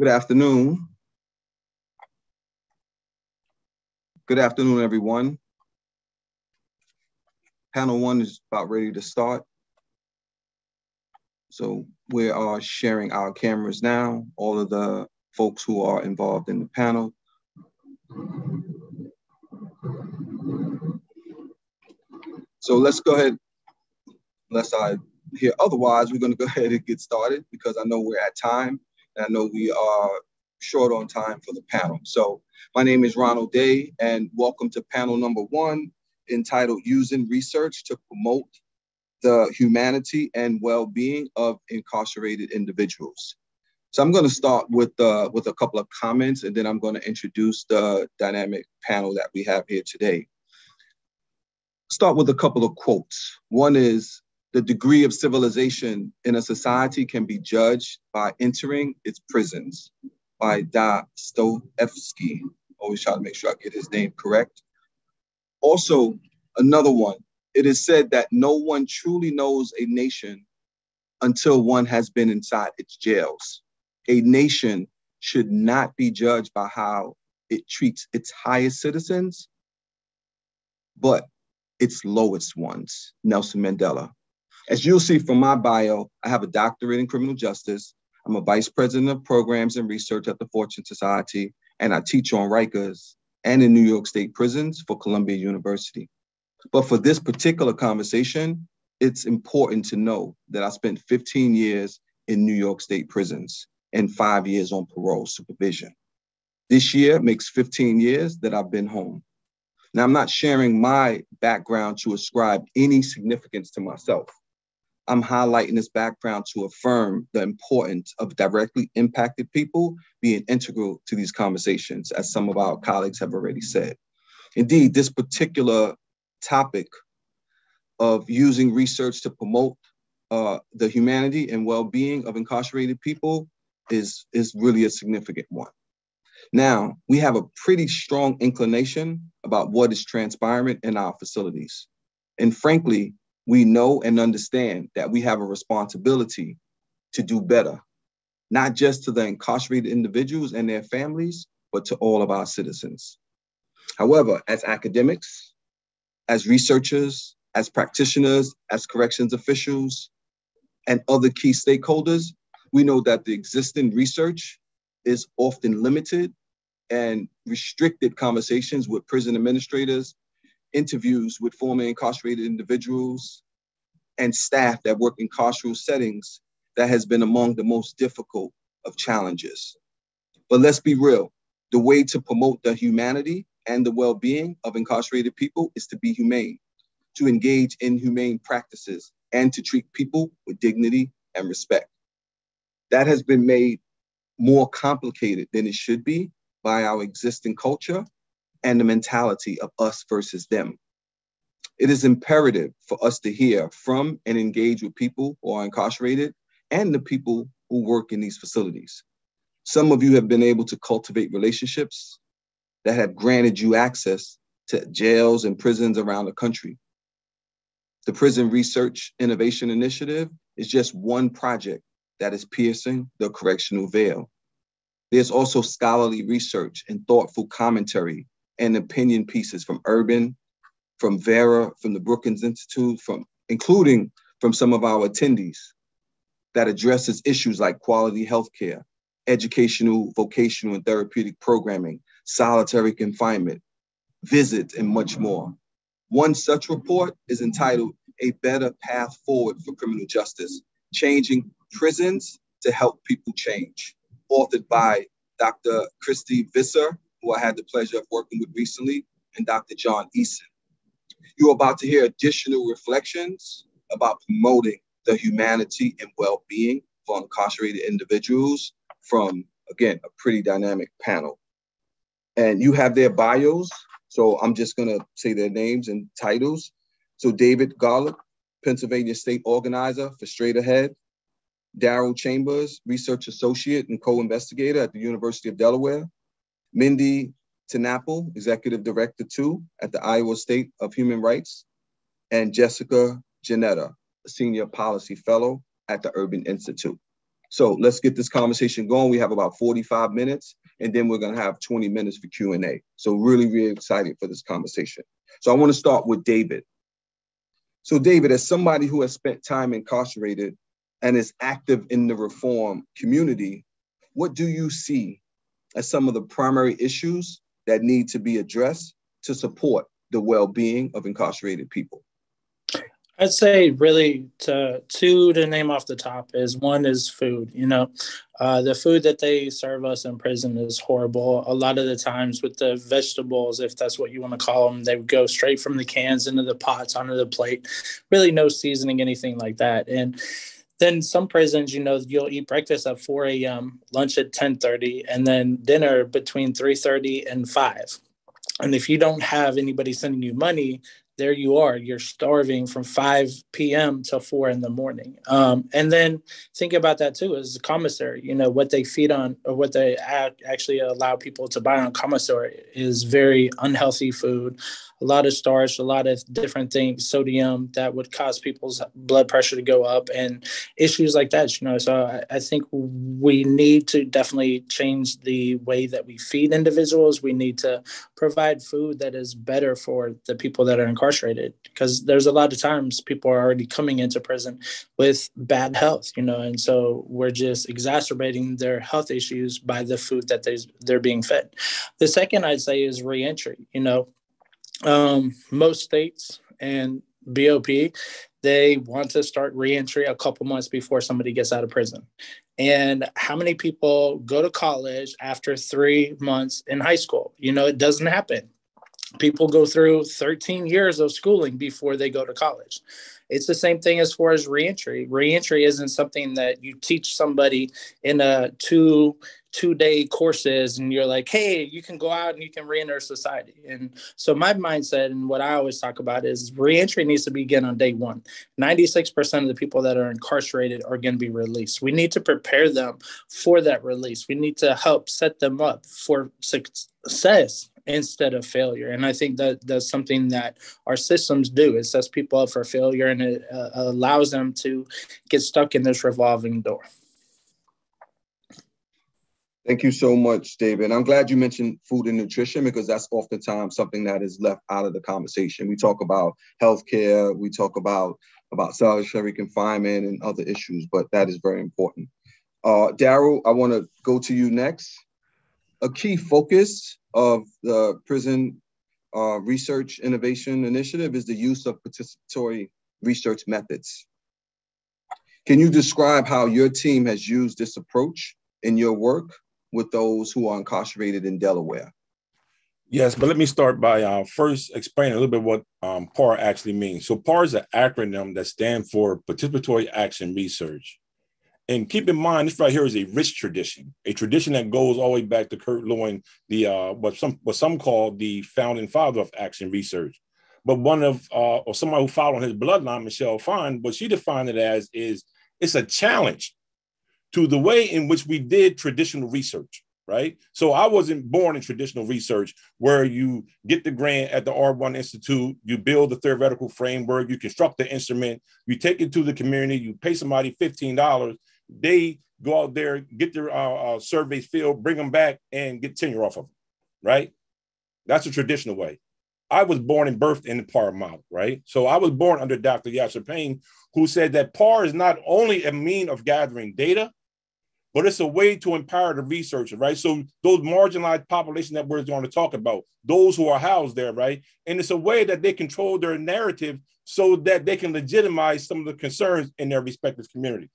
Good afternoon. Good afternoon, everyone. Panel one is about ready to start. So we are sharing our cameras now, all of the folks who are involved in the panel. So let's go ahead, unless I hear otherwise, we're gonna go ahead and get started because I know we're at time and I know we are short on time for the panel. So my name is Ronald Day and welcome to panel number one entitled Using Research to Promote the Humanity and Well-Being of Incarcerated Individuals. So I'm going to start with uh, with a couple of comments, and then I'm going to introduce the dynamic panel that we have here today. Start with a couple of quotes. One is the degree of civilization in a society can be judged by entering its prisons by Dostoevsky. Always try to make sure I get his name correct. Also, another one. It is said that no one truly knows a nation until one has been inside its jails. A nation should not be judged by how it treats its highest citizens, but its lowest ones. Nelson Mandela. As you'll see from my bio, I have a doctorate in criminal justice. I'm a vice president of programs and research at the Fortune Society, and I teach on Rikers and in New York State prisons for Columbia University. But for this particular conversation, it's important to know that I spent 15 years in New York State prisons and five years on parole supervision. This year makes 15 years that I've been home. Now, I'm not sharing my background to ascribe any significance to myself. I'm highlighting this background to affirm the importance of directly impacted people being integral to these conversations, as some of our colleagues have already said. Indeed, this particular topic of using research to promote uh, the humanity and well-being of incarcerated people is, is really a significant one. Now, we have a pretty strong inclination about what is transpiring in our facilities. And frankly, we know and understand that we have a responsibility to do better, not just to the incarcerated individuals and their families, but to all of our citizens. However, as academics, as researchers, as practitioners, as corrections officials, and other key stakeholders, we know that the existing research is often limited and restricted conversations with prison administrators interviews with former incarcerated individuals and staff that work in carceral settings that has been among the most difficult of challenges. But let's be real the way to promote the humanity and the well being of incarcerated people is to be humane, to engage in humane practices, and to treat people with dignity and respect. That has been made more complicated than it should be by our existing culture and the mentality of us versus them. It is imperative for us to hear from and engage with people who are incarcerated and the people who work in these facilities. Some of you have been able to cultivate relationships that have granted you access to jails and prisons around the country. The Prison Research Innovation Initiative is just one project that is piercing the correctional veil. There's also scholarly research and thoughtful commentary and opinion pieces from Urban, from Vera, from the Brookings Institute, from including from some of our attendees that addresses issues like quality healthcare, educational, vocational, and therapeutic programming, solitary confinement, visits, and much more. One such report is entitled A Better Path Forward for Criminal Justice, Changing Prisons to Help People Change, authored by Dr. Christy Visher who I had the pleasure of working with recently, and Dr. John Eason. You're about to hear additional reflections about promoting the humanity and well-being for incarcerated individuals from, again, a pretty dynamic panel. And you have their bios, so I'm just gonna say their names and titles. So David Garlock, Pennsylvania State Organizer for Straight Ahead. Darryl Chambers, Research Associate and Co-Investigator at the University of Delaware. Mindi TenNapel, Executive Director 2 at the Iowa State of Human Rights, and Jessica Jannetta, Senior Policy Fellow at the Urban Institute. So let's get this conversation going. We have about 45 minutes, and then we're going to have 20 minutes for Q&A. So really, really excited for this conversation. So I want to start with David. So David, as somebody who has spent time incarcerated and is active in the reform community, what do you see as some of the primary issues that need to be addressed to support the well-being of incarcerated people? I'd say really to two to name off the top is one is food. You know, uh, the food that they serve us in prison is horrible. A lot of the times with the vegetables, if that's what you want to call them, they go straight from the cans into the pots onto the plate. Really, no seasoning, anything like that. And then some prisons, you know, you'll eat breakfast at 4 a.m., lunch at 10:30, and then dinner between 3:30 and 5. And if you don't have anybody sending you money, there you are you're starving from 5 p.m till 4 in the morning um, and then think about that too as a commissary you know what they feed on or what they actually allow people to buy on commissary is very unhealthy food a lot of starch, a lot of different things, sodium that would cause people's blood pressure to go up and issues like that, you know. So I, I think we need to definitely change the way that we feed individuals. We need to provide food that is better for the people that are incarcerated because there's a lot of times people are already coming into prison with bad health, you know, and so we're just exacerbating their health issues by the food that they're being fed. The second I'd say is reentry, you know um, most states and BOP, they want to start reentry a couple months before somebody gets out of prison. And how many people go to college after three months in high school? You know, it doesn't happen. People go through 13 years of schooling before they go to college. It's the same thing as far as reentry. Reentry isn't something that you teach somebody in a two two day courses and you're like, hey, you can go out and you can reenter society. And so my mindset and what I always talk about is reentry needs to begin on day one. 96% of the people that are incarcerated are going to be released. We need to prepare them for that release. We need to help set them up for success instead of failure. And I think that that's something that our systems do. It sets people up for failure and it uh, allows them to get stuck in this revolving door. Thank you so much, David. I'm glad you mentioned food and nutrition because that's oftentimes something that is left out of the conversation. We talk about healthcare, we talk about about solitary confinement and other issues, but that is very important. Uh, Darryl, I want to go to you next. A key focus of the Prison uh, Research Innovation Initiative is the use of participatory research methods. Can you describe how your team has used this approach in your work with those who are incarcerated in Delaware? Yes, but let me start by uh, first explaining a little bit what um, PAR actually means. So PAR is an acronym that stands for Participatory Action Research. And keep in mind, this right here is a rich tradition, a tradition that goes all the way back to Kurt Lewin, the uh, what some what some call the founding father of action research. But one of uh, or somebody who followed his bloodline, Michelle Fine, what she defined it as is it's a challenge to the way in which we did traditional research, right? So I wasn't born in traditional research where you get the grant at the R1 Institute, you build the theoretical framework, you construct the instrument, you take it to the community, you pay somebody $15, they go out there, get their uh, uh, surveys filled, bring them back and get tenure off of them, right? That's a traditional way. I was born and birthed in the PAR model, right? So I was born under Dr. Yasser Payne, who said that PAR is not only a mean of gathering data, but it's a way to empower the researcher, right? So those marginalized population that we're going to talk about, those who are housed there, right? And it's a way that they control their narrative so that they can legitimize some of the concerns in their respective community.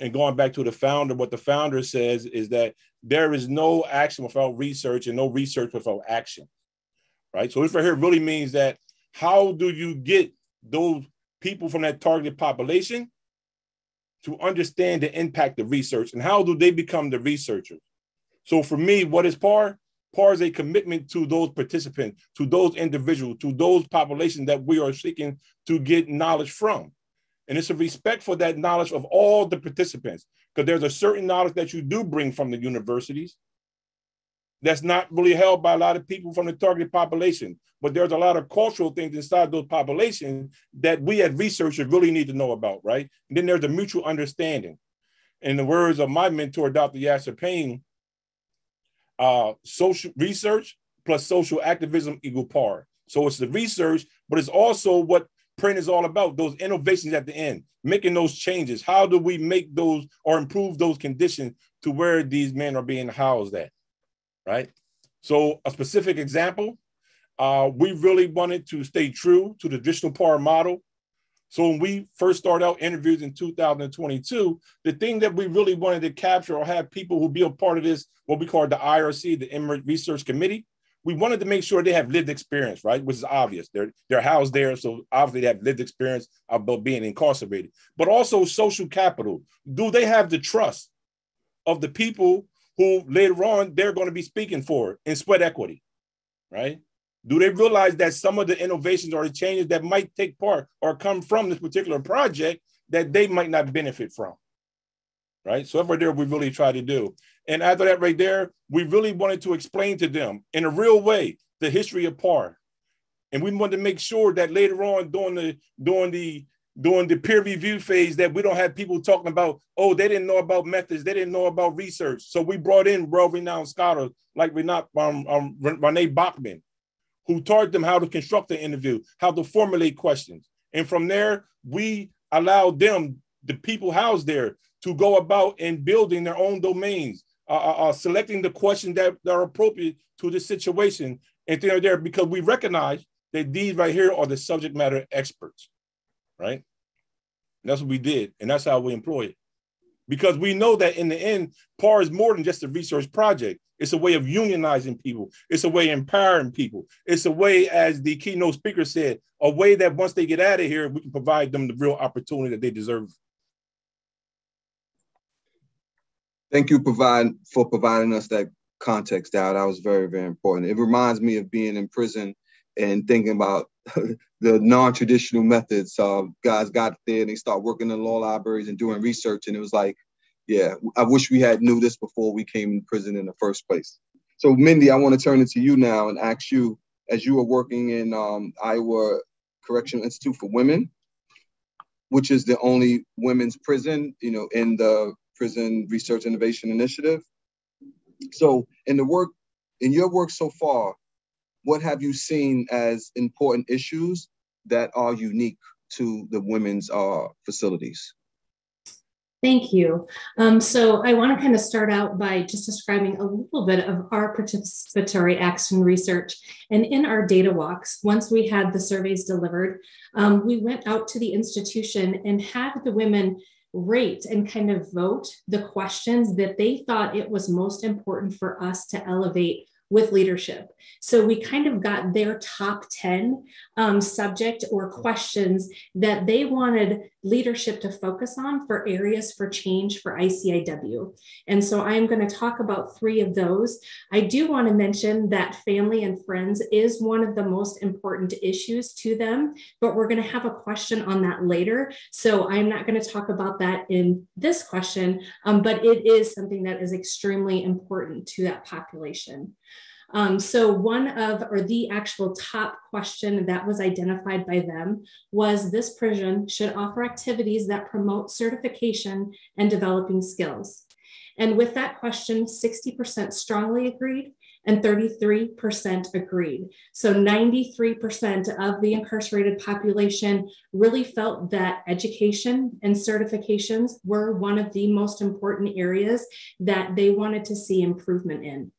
And going back to the founder, what the founder says is that there is no action without research and no research without action, right? So this right here really means that how do you get those people from that targeted population to understand the impact of research and how do they become the researchers. So for me, what is PAR? PAR is a commitment to those participants, to those individuals, to those populations that we are seeking to get knowledge from. And it's a respect for that knowledge of all the participants, because there's a certain knowledge that you do bring from the universities that's not really held by a lot of people from the targeted population. But there's a lot of cultural things inside those populations that we as researchers really need to know about, right? And then there's a mutual understanding. In the words of my mentor, Dr. Yasser Payne, uh, social research plus social activism equal par. So it's the research, but it's also what print is all about those innovations at the end, making those changes. How do we make those or improve those conditions to where these men are being housed at? Right. So, a specific example uh, we really wanted to stay true to the traditional PAR model. So when we first started out interviews in 2022, the thing that we really wanted to capture or have people who be a part of this, what we call the IRC, the Immigrant Research Committee, we wanted to make sure they have lived experience, right? Which is obvious. They're they're housed there, so obviously they have lived experience about being incarcerated, but also social capital. Do they have the trust of the people who later on they're going to be speaking for in sweat equity, right? Do they realize that some of the innovations or the changes that might take part or come from this particular project that they might not benefit from? Right. So right there, we really try to do. And after that, right there, we really wanted to explain to them in a real way the history of PAR. And we wanted to make sure that later on during the during the during the peer review phase that we don't have people talking about, oh, they didn't know about methods, they didn't know about research. So we brought in world-renowned scholars like Renat, um, um, Renee Bachman, who taught them how to construct an interview, how to formulate questions. And from there, we allowed them, the people housed there, to go about and building their own domains, uh, uh, uh, selecting the questions that, that are appropriate to the situation. And they're there because we recognize that these right here are the subject matter experts, right? And that's what we did. And that's how we employ it. Because we know that in the end, PAR is more than just a research project. It's a way of unionizing people. It's a way of empowering people. It's a way, as the keynote speaker said, a way that once they get out of here, we can provide them the real opportunity that they deserve. Thank you provide, for providing us that context out. That was very, very important. It reminds me of being in prison and thinking about the non-traditional methods. Uh, guys got there and they start working in law libraries and doing research, and it was like yeah, I wish we had knew this before we came in prison in the first place. So Mindi, I want to turn it to you now and ask you, as you are working in um, Iowa Correctional Institute for Women, which is the only women's prison, you know, in the Prison Research Innovation Initiative. So in the work, in your work so far, what have you seen as important issues that are unique to the women's uh, facilities? Thank you. Um, so I want to kind of start out by just describing a little bit of our participatory action research. And in our data walks, once we had the surveys delivered, um, we went out to the institution and had the women rate and kind of vote the questions that they thought it was most important for us to elevate with leadership. So we kind of got their top 10 um, subject or questions that they wanted leadership to focus on for areas for change for ICIW. And so I'm going to talk about three of those. I do want to mention that family and friends is one of the most important issues to them, but we're going to have a question on that later. So I'm not going to talk about that in this question, um, but it is something that is extremely important to that population. Um, so one of, or the actual top question that was identified by them was this prison should offer activities that promote certification and developing skills. And with that question, 60% strongly agreed and 33% agreed. So 93% of the incarcerated population really felt that education and certifications were one of the most important areas that they wanted to see improvement in.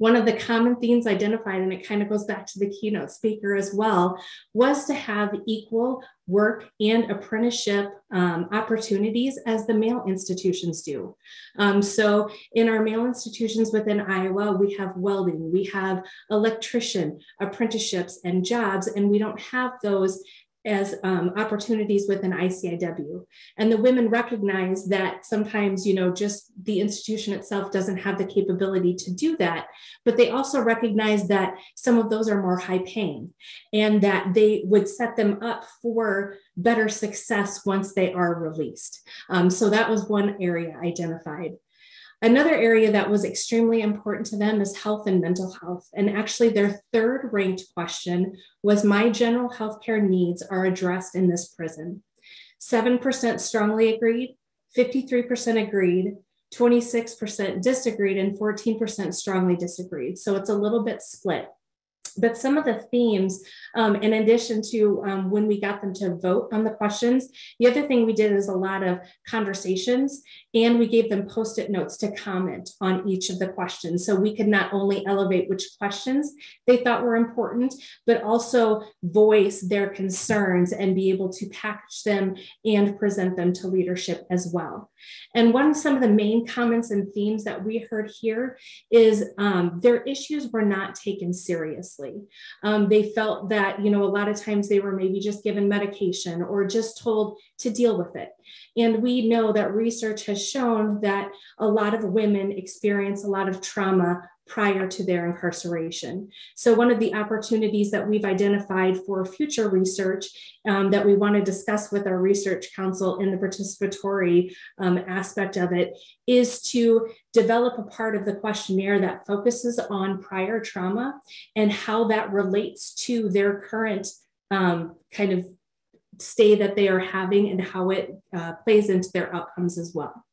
One of the common themes identified, and it kind of goes back to the keynote speaker as well, was to have equal work and apprenticeship um, opportunities as the male institutions do. Um, so, in our male institutions within Iowa, we have welding, we have electrician apprenticeships and jobs, and we don't have those as um, opportunities within ICIW. And the women recognize that sometimes, you know, just the institution itself doesn't have the capability to do that. But they also recognize that some of those are more high paying and that they would set them up for better success once they are released. Um, so that was one area identified. Another area that was extremely important to them is health and mental health. And actually, their third ranked question was My general health care needs are addressed in this prison. 7% strongly agreed, 53% agreed, 26% disagreed, and 14% strongly disagreed. So it's a little bit split but some of the themes, um, in addition to um, when we got them to vote on the questions, the other thing we did is a lot of conversations and we gave them post-it notes to comment on each of the questions. So we could not only elevate which questions they thought were important, but also voice their concerns and be able to package them and present them to leadership as well. And one of some of the main comments and themes that we heard here is um, their issues were not taken seriously. Um, they felt that, you know, a lot of times they were maybe just given medication or just told to deal with it. And we know that research has shown that a lot of women experience a lot of trauma prior to their incarceration. So, one of the opportunities that we've identified for future research um, that we want to discuss with our research council in the participatory um, aspect of it is to develop a part of the questionnaire that focuses on prior trauma and how that relates to their current um, kind of stay that they are having and how it uh, plays into their outcomes as well.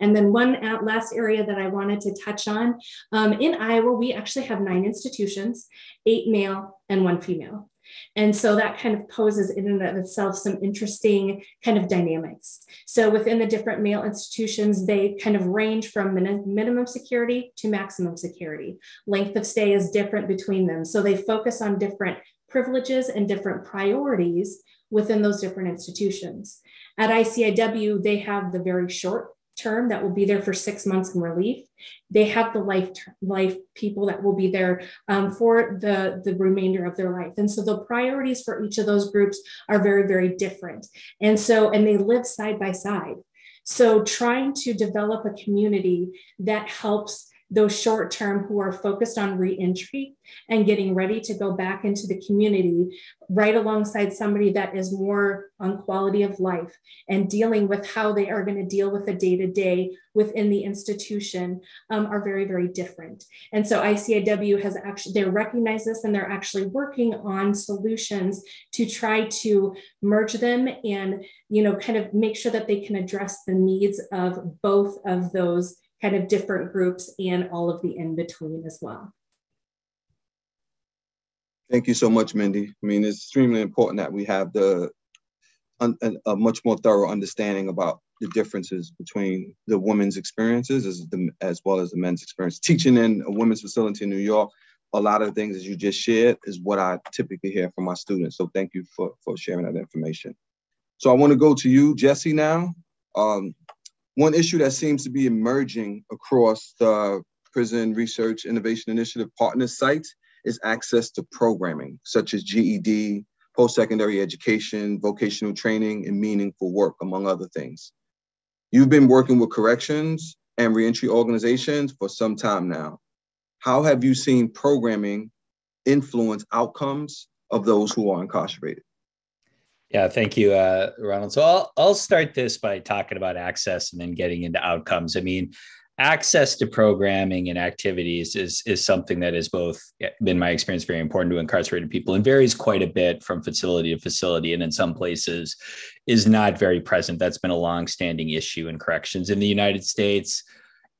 And then one last area that I wanted to touch on, um, in Iowa, we actually have nine institutions, eight male and one female. And so that kind of poses in and of itself some interesting kind of dynamics. So within the different male institutions, they kind of range from min minimum security to maximum security. Length of stay is different between them. So they focus on different privileges and different priorities within those different institutions. At ICIW, they have the very short term that will be there for six months in relief. They have the life life people that will be there um, for the, the remainder of their life. And so the priorities for each of those groups are very, very different. And so, and they live side by side. So trying to develop a community that helps those short term who are focused on reentry and getting ready to go back into the community right alongside somebody that is more on quality of life and dealing with how they are going to deal with the day to day within the institution um, are very very different. And so iciw has actually they recognize this and they're actually working on solutions to try to merge them and you know kind of make sure that they can address the needs of both of those kind of different groups and all of the in between as well. Thank you so much, Mindi. I mean, it's extremely important that we have the a much more thorough understanding about the differences between the women's experiences as, the, as well as the men's experience. Teaching in a women's facility in New York, a lot of things as you just shared is what I typically hear from my students. So thank you for, for sharing that information. So I want to go to you, Jesse, now. Um, one issue that seems to be emerging across the Prison Research Innovation Initiative partner sites is access to programming, such as GED, post-secondary education, vocational training, and meaningful work, among other things. You've been working with corrections and reentry organizations for some time now. How have you seen programming influence outcomes of those who are incarcerated? Yeah, thank you, uh, Ronald. So I'll I'll start this by talking about access and then getting into outcomes. I mean, access to programming and activities is is something that has both been my experience very important to incarcerated people and varies quite a bit from facility to facility and in some places is not very present that's been a long-standing issue in corrections in the united states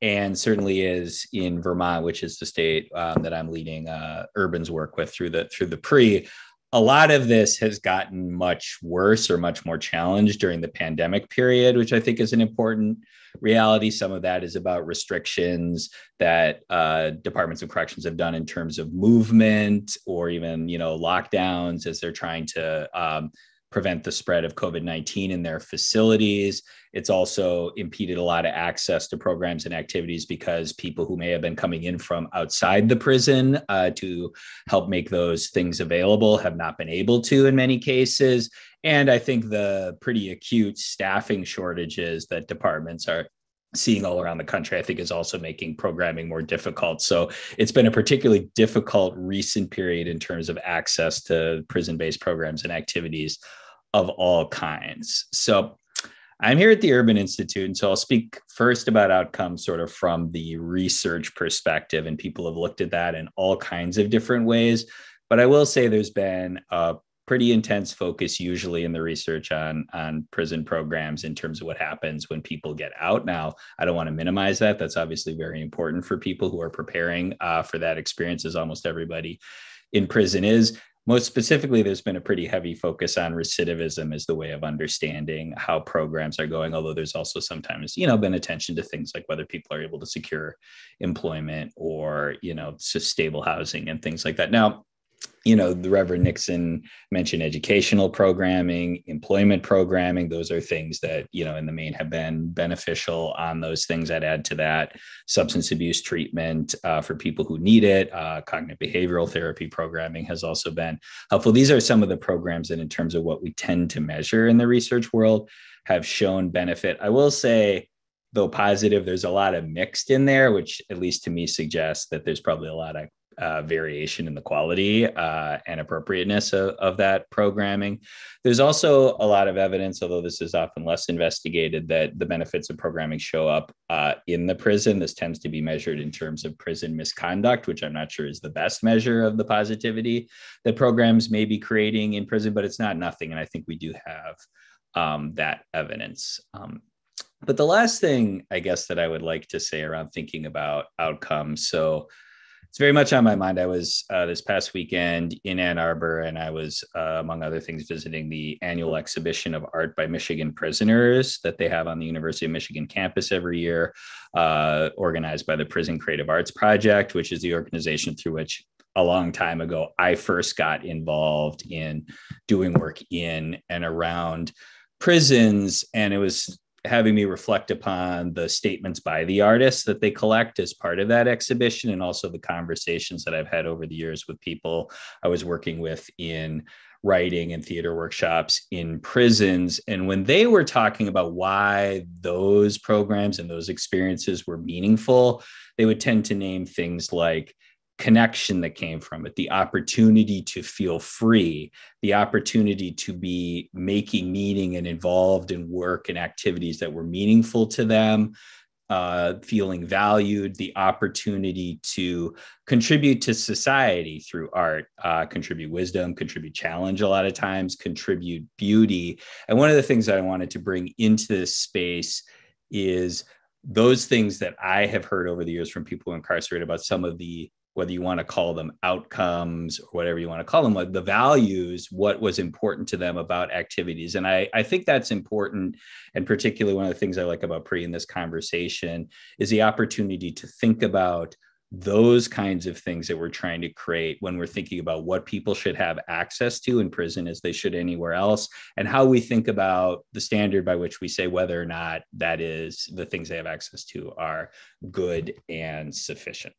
and certainly is in vermont which is the state um, that i'm leading uh, urban's work with through the through the pre a lot of this has gotten much worse or much more challenged during the pandemic period, which I think is an important reality. Some of that is about restrictions that uh, departments of corrections have done in terms of movement or even, you know, lockdowns as they're trying to um, prevent the spread of COVID 19 in their facilities. It's also impeded a lot of access to programs and activities because people who may have been coming in from outside the prison uh, to help make those things available have not been able to in many cases. And I think the pretty acute staffing shortages that departments are seeing all around the country, I think is also making programming more difficult. So it's been a particularly difficult recent period in terms of access to prison based programs and activities of all kinds. So I'm here at the Urban Institute, and so I'll speak first about outcomes sort of from the research perspective. And people have looked at that in all kinds of different ways. But I will say there's been a pretty intense focus usually in the research on on prison programs in terms of what happens when people get out now i don't want to minimize that that's obviously very important for people who are preparing uh, for that experience as almost everybody in prison is most specifically there's been a pretty heavy focus on recidivism as the way of understanding how programs are going although there's also sometimes you know been attention to things like whether people are able to secure employment or you know stable housing and things like that. Now you know, the Reverend Nixon mentioned educational programming, employment programming. Those are things that, you know, in the main have been beneficial on those things I'd add to that. Substance abuse treatment uh, for people who need it, uh, cognitive behavioral therapy programming has also been helpful. These are some of the programs that, in terms of what we tend to measure in the research world, have shown benefit. I will say, though positive, there's a lot of mixed in there, which at least to me suggests that there's probably a lot of uh, variation in the quality uh, and appropriateness of, of, that programming. There's also a lot of evidence, although this is often less investigated, that the benefits of programming show up uh, in the prison. This tends to be measured in terms of prison misconduct, which I'm not sure is the best measure of the positivity that programs may be creating in prison, but it's not nothing. And I think we do have um, that evidence. Um, but the last thing, I guess, that I would like to say around thinking about outcomes. So, it's very much on my mind. I was uh, this past weekend in Ann Arbor, and I was, uh, among other things, visiting the annual exhibition of art by Michigan prisoners that they have on the University of Michigan campus every year, uh, organized by the Prison Creative Arts Project, which is the organization through which a long time ago I first got involved in doing work in and around prisons. And it was having me reflect upon the statements by the artists that they collect as part of that exhibition and also the conversations that I've had over the years with people I was working with in writing and theater workshops in prisons. And when they were talking about why those programs and those experiences were meaningful, they would tend to name things like connection that came from it, the opportunity to feel free, the opportunity to be making meaning and involved in work and activities that were meaningful to them, uh, feeling valued, the opportunity to contribute to society through art, uh, contribute wisdom, contribute challenge a lot of times, contribute beauty. And one of the things that I wanted to bring into this space is those things that I have heard over the years from people incarcerated about some of the whether you want to call them outcomes or whatever you want to call them, the values, what was important to them about activities. And I, I think that's important. And particularly one of the things I like about Pri in this conversation is the opportunity to think about those kinds of things that we're trying to create when we're thinking about what people should have access to in prison as they should anywhere else and how we think about the standard by which we say whether or not that is the things they have access to are good and sufficient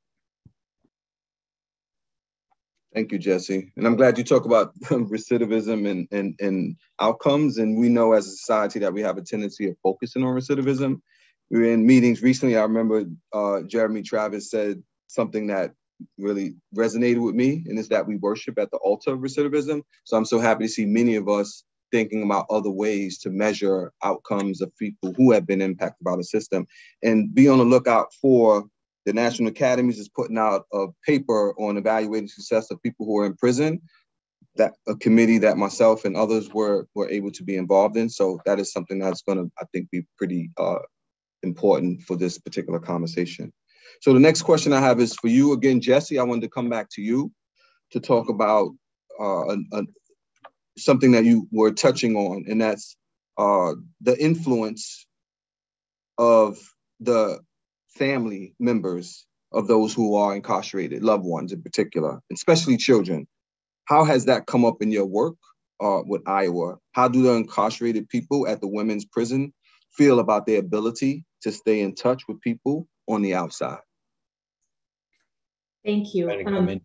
Thank you, Jesse. And I'm glad you talk about recidivism and, and, and outcomes. And we know as a society that we have a tendency of focusing on recidivism. We were in meetings recently. I remember uh, Jeremy Travis said something that really resonated with me, and it's that we worship at the altar of recidivism. So I'm so happy to see many of us thinking about other ways to measure outcomes of people who have been impacted by the system and be on the lookout for the National Academies is putting out a paper on evaluating success of people who are in prison. That a committee that myself and others were were able to be involved in. So that is something that's going to, I think, be pretty uh, important for this particular conversation. So the next question I have is for you again, Jesse. I wanted to come back to you to talk about uh, a, a, something that you were touching on, and that's uh, the influence of the family members of those who are incarcerated, loved ones in particular, especially children. How has that come up in your work uh, with Iowa? How do the incarcerated people at the women's prison feel about their ability to stay in touch with people on the outside? Thank you. Um,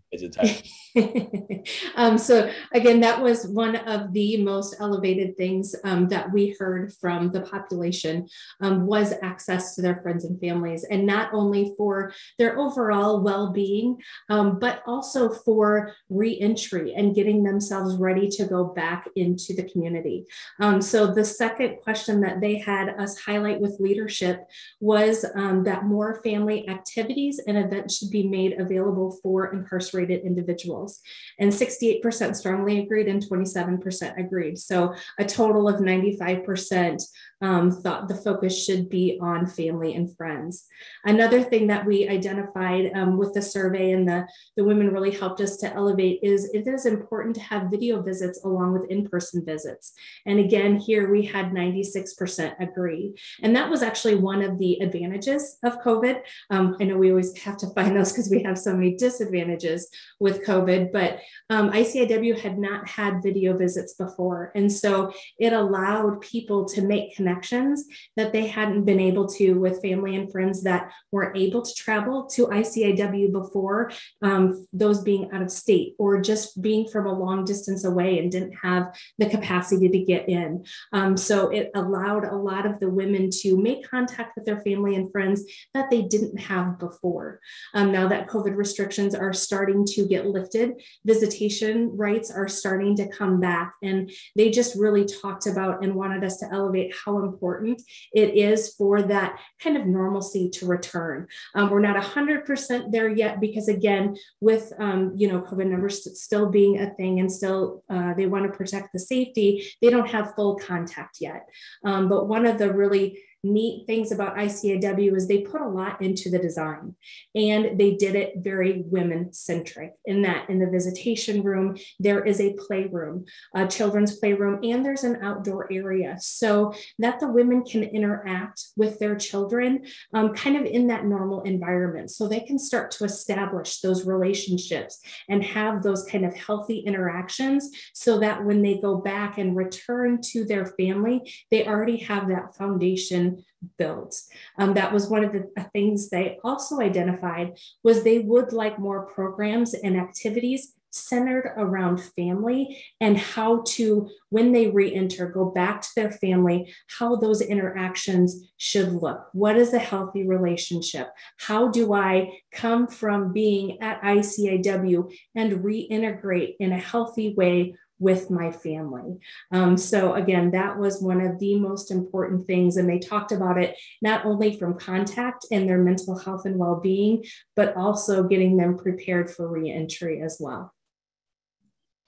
um, so again, that was one of the most elevated things um, that we heard from the population um, was access to their friends and families, and not only for their overall well-being, um, but also for reentry and getting themselves ready to go back into the community. Um, so the second question that they had us highlight with leadership was that more family activities and events should be made available available for incarcerated individuals. And 68% strongly agreed and 27% agreed. So a total of 95% um, thought the focus should be on family and friends. Another thing that we identified um, with the survey and the, the women really helped us to elevate is it is important to have video visits along with in-person visits. And again, here we had 96% agree. And that was actually one of the advantages of COVID. Um, I know we always have to find those because we have so many disadvantages with COVID, but um, ICIW had not had video visits before. And so it allowed people to make connections connections that they hadn't been able to with family and friends that were able to travel to ICIW before, um, those being out of state or just being from a long distance away and didn't have the capacity to get in. Um, so it allowed a lot of the women to make contact with their family and friends that they didn't have before. Um, now that COVID restrictions are starting to get lifted, visitation rights are starting to come back. And they just really talked about and wanted us to elevate how important it is for that kind of normalcy to return. Um, we're not 100% there yet because, again, with um, you know COVID numbers still being a thing and still uh, they want to protect the safety, they don't have full contact yet. Um, but one of the really neat things about ICIW is they put a lot into the design and they did it very women centric in that in the visitation room, there is a playroom, a children's playroom, and there's an outdoor area so that the women can interact with their children um, kind of in that normal environment. So they can start to establish those relationships and have those kind of healthy interactions so that when they go back and return to their family, they already have that foundation built. Um, that was one of the things they also identified was they would like more programs and activities centered around family and how to when they re-enter go back to their family how those interactions should look what is a healthy relationship how do i come from being at iciw and reintegrate in a healthy way with my family. Um, so, again, that was one of the most important things. And they talked about it not only from contact and their mental health and well being, but also getting them prepared for reentry as well.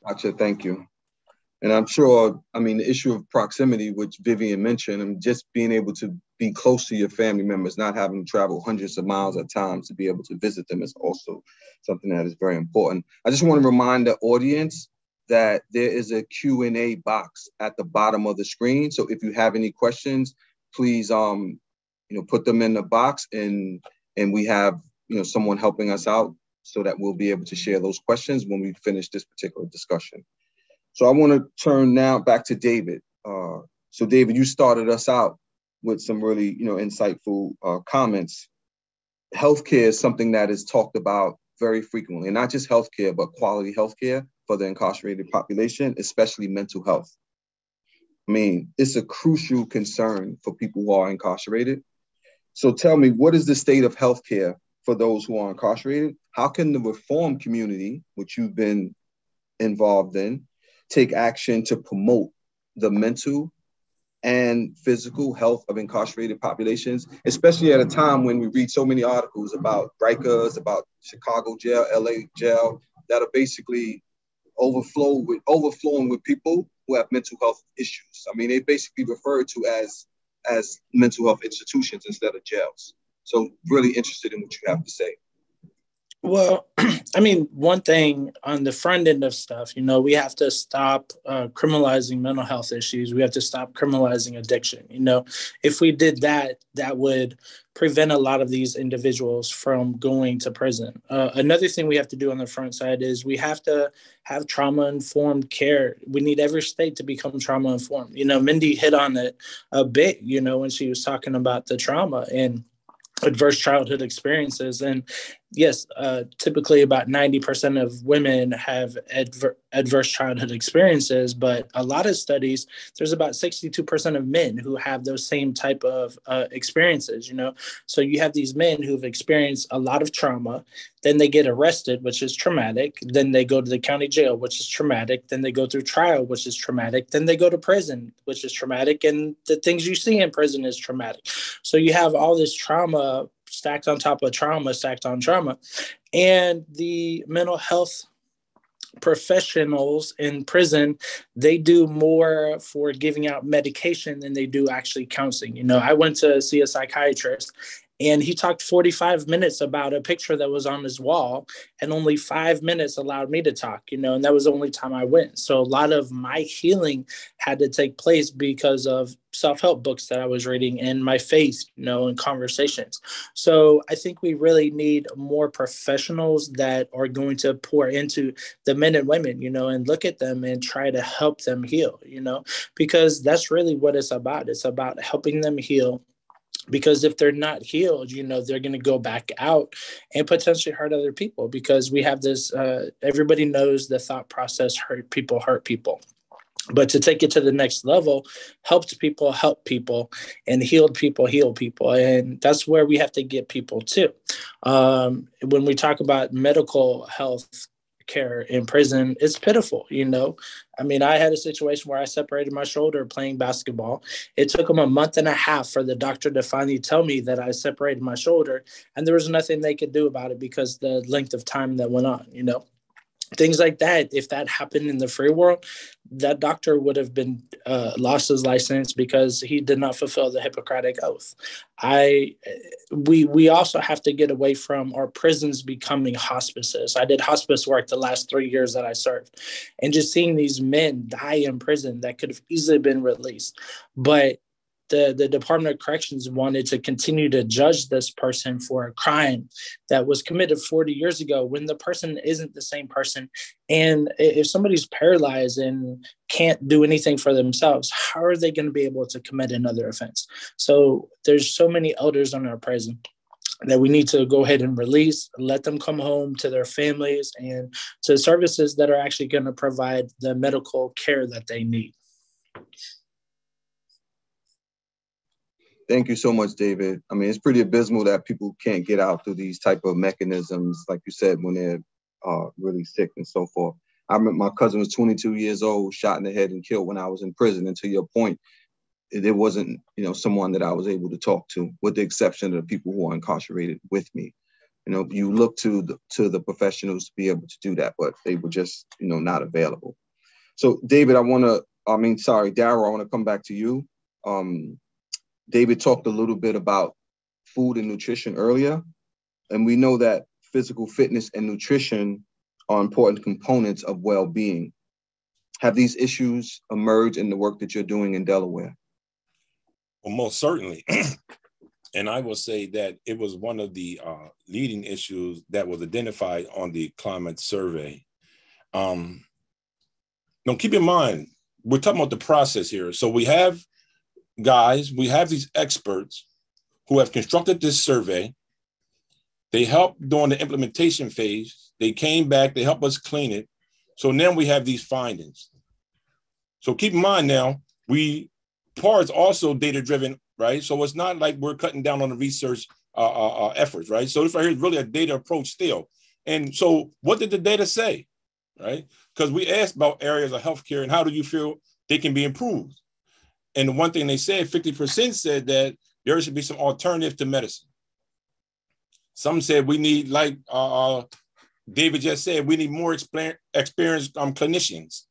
Gotcha. Thank you. And I'm sure, I mean, the issue of proximity, which Vivian mentioned, and just being able to be close to your family members, not having to travel hundreds of miles at times to be able to visit them is also something that is very important. I just want to remind the audience that there is a Q&A box at the bottom of the screen. So if you have any questions, please um, you know, put them in the box and and we have you know someone helping us out so that we'll be able to share those questions when we finish this particular discussion. So I want to turn now back to David. Uh, so David, you started us out with some really you know insightful uh, comments. Healthcare is something that is talked about very frequently, and not just healthcare, but quality healthcare for the incarcerated population, especially mental health. I mean, it's a crucial concern for people who are incarcerated. So tell me, what is the state of healthcare for those who are incarcerated? How can the reform community, which you've been involved in, take action to promote the mental and physical health of incarcerated populations, especially at a time when we read so many articles about Rikers, about Chicago jail, LA jail, that are basically overflow with overflowing with people who have mental health issues. I mean, they basically refer to as as mental health institutions instead of jails. So really interested in what you have to say. Well, I mean, one thing on the front end of stuff, you know, we have to stop uh, criminalizing mental health issues. We have to stop criminalizing addiction. You know, if we did that, that would prevent a lot of these individuals from going to prison. Uh, another thing we have to do on the front side is we have to have trauma informed care. We need every state to become trauma informed. You know, Mindi hit on it a bit, you know, when she was talking about the trauma and adverse childhood experiences and yes, uh, typically about 90% of women have adver- adverse childhood experiences, but a lot of studies, there's about 62% of men who have those same type of uh, experiences, you know? So you have these men who've experienced a lot of trauma, then they get arrested, which is traumatic. Then they go to the county jail, which is traumatic. Then they go through trial, which is traumatic. Then they go to prison, which is traumatic. And the things you see in prison is traumatic. So you have all this trauma stacked on top of trauma, stacked on trauma. And the mental health professionals in prison they do more for giving out medication than they do actually counseling you know i went to see a psychiatrist and he talked 45 minutes about a picture that was on his wall and only five minutes allowed me to talk you know and that was the only time i went. So a lot of my healing had to take place because of self-help books that i was reading and my faith you know and conversations. So i think we really need more professionals that are going to pour into the men and women you know and look at them and try to help them heal you know because that's really what it's about. It's about helping them heal because if they're not healed you know they're going to go back out and potentially hurt other people because we have this uh, everybody knows the thought process hurt people hurt people. But to take it to the next level helped people help people and healed people heal people. And that's where we have to get people to um, when we talk about medical health care in prison it's pitiful you know? I mean i had a situation where i separated my shoulder playing basketball. It took them a month and a half for the doctor to finally tell me that i separated my shoulder and there was nothing they could do about it because the length of time that went on you know things like that if that happened in the free world that doctor would have been uh, lost his license because he did not fulfill the hippocratic oath. I we we also have to get away from our prisons becoming hospices. I did hospice work the last three years that i served. And just seeing these men die in prison that could have easily been released. But the, the Department of Corrections wanted to continue to judge this person for a crime that was committed 40 years ago when the person isn't the same person. And if somebody's paralyzed and can't do anything for themselves, how are they going to be able to commit another offense? So there's so many elders in our prison that we need to go ahead and release, let them come home to their families and to services that are actually going to provide the medical care that they need. Thank you so much, David. I mean, it's pretty abysmal that people can't get out through these type of mechanisms, like you said, when they're uh, really sick and so forth. I remember my cousin was 22 years old, shot in the head and killed when I was in prison. And to your point, there wasn't, you know, someone that I was able to talk to, with the exception of the people who are incarcerated with me. You know, you look to the to the professionals to be able to do that, but they were just, you know, not available. So, David, I want to, I mean, sorry, Darryl, I want to come back to you. Um, David talked a little bit about food and nutrition earlier, and we know that physical fitness and nutrition are important components of well-being. Have these issues emerged in the work that you're doing in Delaware? Well, most certainly. and I will say that it was one of the uh, leading issues that was identified on the climate survey. Um, now, keep in mind, we're talking about the process here. So we have guys, we have these experts who have constructed this survey. They helped during the implementation phase. They came back, they helped us clean it. So now we have these findings. So keep in mind now, we PAR is also data driven, right? So it's not like we're cutting down on the research uh, uh, uh, efforts, right? So this right here is really a data approach still. And so what did the data say, right? Because we asked about areas of healthcare and how do you feel they can be improved? And the one thing they said, 50% said that there should be some alternative to medicine. Some said we need, like uh, uh David just said, we need more experienced um, clinicians,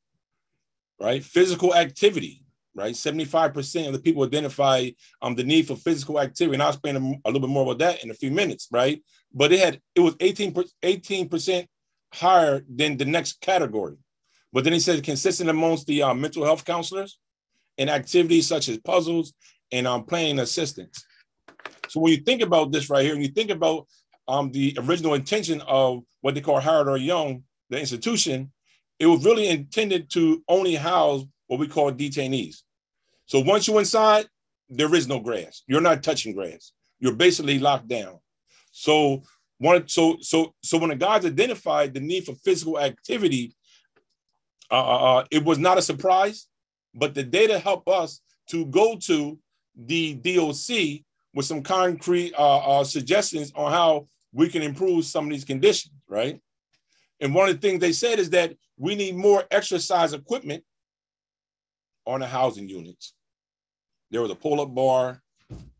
right? Physical activity, right? 75% of the people identify um, the need for physical activity. And I'll explain a little bit more about that in a few minutes, right? But it had, it was 18, 18% higher than the next category. But then he said consistent amongst the uh, mental health counselors, in activities such as puzzles and um, playing assistance. So when you think about this right here, and you think about um, the original intention of what they call Howard R. Young, the institution, it was really intended to only house what we call detainees. So once you're inside, there is no grass. You're not touching grass. You're basically locked down. So one, so so so when the guys identified the need for physical activity, uh, uh, uh it was not a surprise but the data help us to go to the DOC with some concrete uh, uh, suggestions on how we can improve some of these conditions, right? And one of the things they said is that we need more exercise equipment on the housing units. There was a pull-up bar,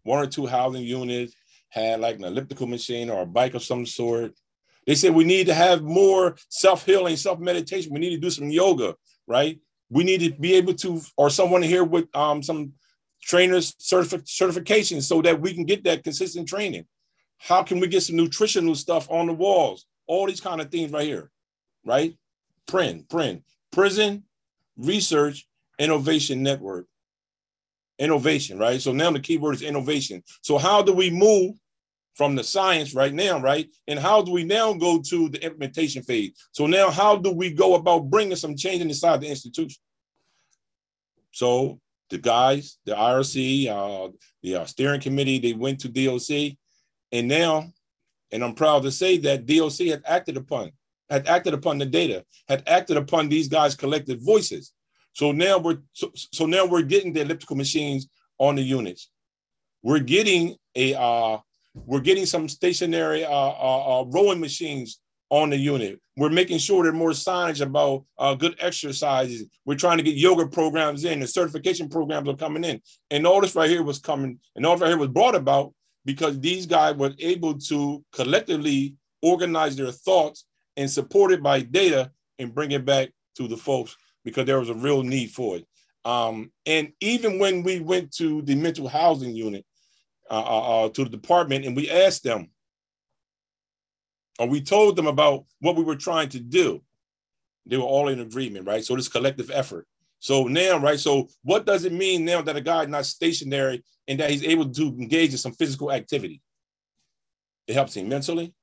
one or two housing units, had like an elliptical machine or a bike of some sort. They said we need to have more self-healing, self-meditation. We need to do some yoga, right? We need to be able to, or someone here with um, some trainers certific- certification so that we can get that consistent training. How can we get some nutritional stuff on the walls? All these kind of things right here, right? PRIN, PRIN, Prison Research Innovation Network. Innovation, right? So now the keyword is innovation. So how do we move from the science right now, right? And how do we now go to the implementation phase? So now how do we go about bringing some change inside the institution? So the guys, the IRC, uh, the uh, steering committee, they went to DOC, and now, and I'm proud to say that DOC had acted upon, had acted upon the data, had acted upon these guys' collective voices. So now we're so, so now we're getting the elliptical machines on the units. We're getting a uh, we're getting some stationary uh, uh, uh rowing machines on the unit. We're making sure there's more signage about uh, good exercises. We're trying to get yoga programs in, the certification programs are coming in. And all this right here was coming, and all this right here was brought about because these guys were able to collectively organize their thoughts and support it by data and bring it back to the folks because there was a real need for it. Um, and even when we went to the mental housing unit, uh, uh, uh to the department, and we asked them, or we told them about what we were trying to do, they were all in agreement, right? So this collective effort. So now, right? So what does it mean now that a guy is not stationary and that he's able to engage in some physical activity? It helps him mentally.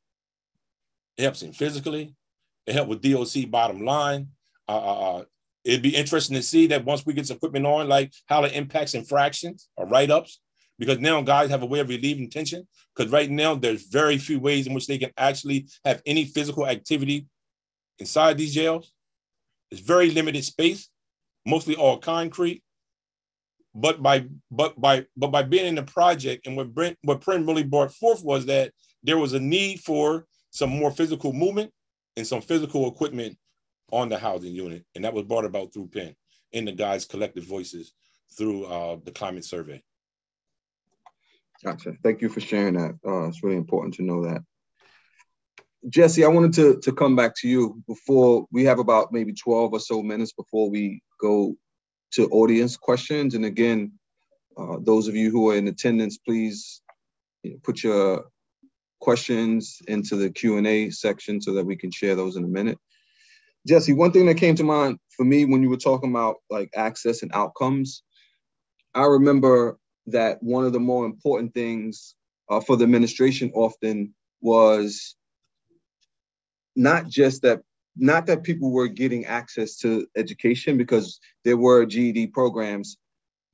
It helps him physically. It helps with DOC bottom line. Uh, uh, uh, it'd be interesting to see that once we get some equipment on, like how it impacts infractions or write-ups because now guys have a way of relieving tension. Because right now there's very few ways in which they can actually have any physical activity inside these jails. It's very limited space, mostly all concrete. But by but by but by being in the project and what Brent what Prin really brought forth was that there was a need for some more physical movement and some physical equipment on the housing unit, and that was brought about through PEN in the guys' collective voices through uh, the climate survey. Gotcha. Thank you for sharing that. Uh, it's really important to know that. Jesse, I wanted to, to come back to you before we have about maybe 12 or so minutes before we go to audience questions. And again, uh, those of you who are in attendance, please you know, put your questions into the Q&A section so that we can share those in a minute. Jesse, one thing that came to mind for me when you were talking about like access and outcomes, I remember that one of the more important things uh, for the administration often was not just that not that people were getting access to education because there were GED programs,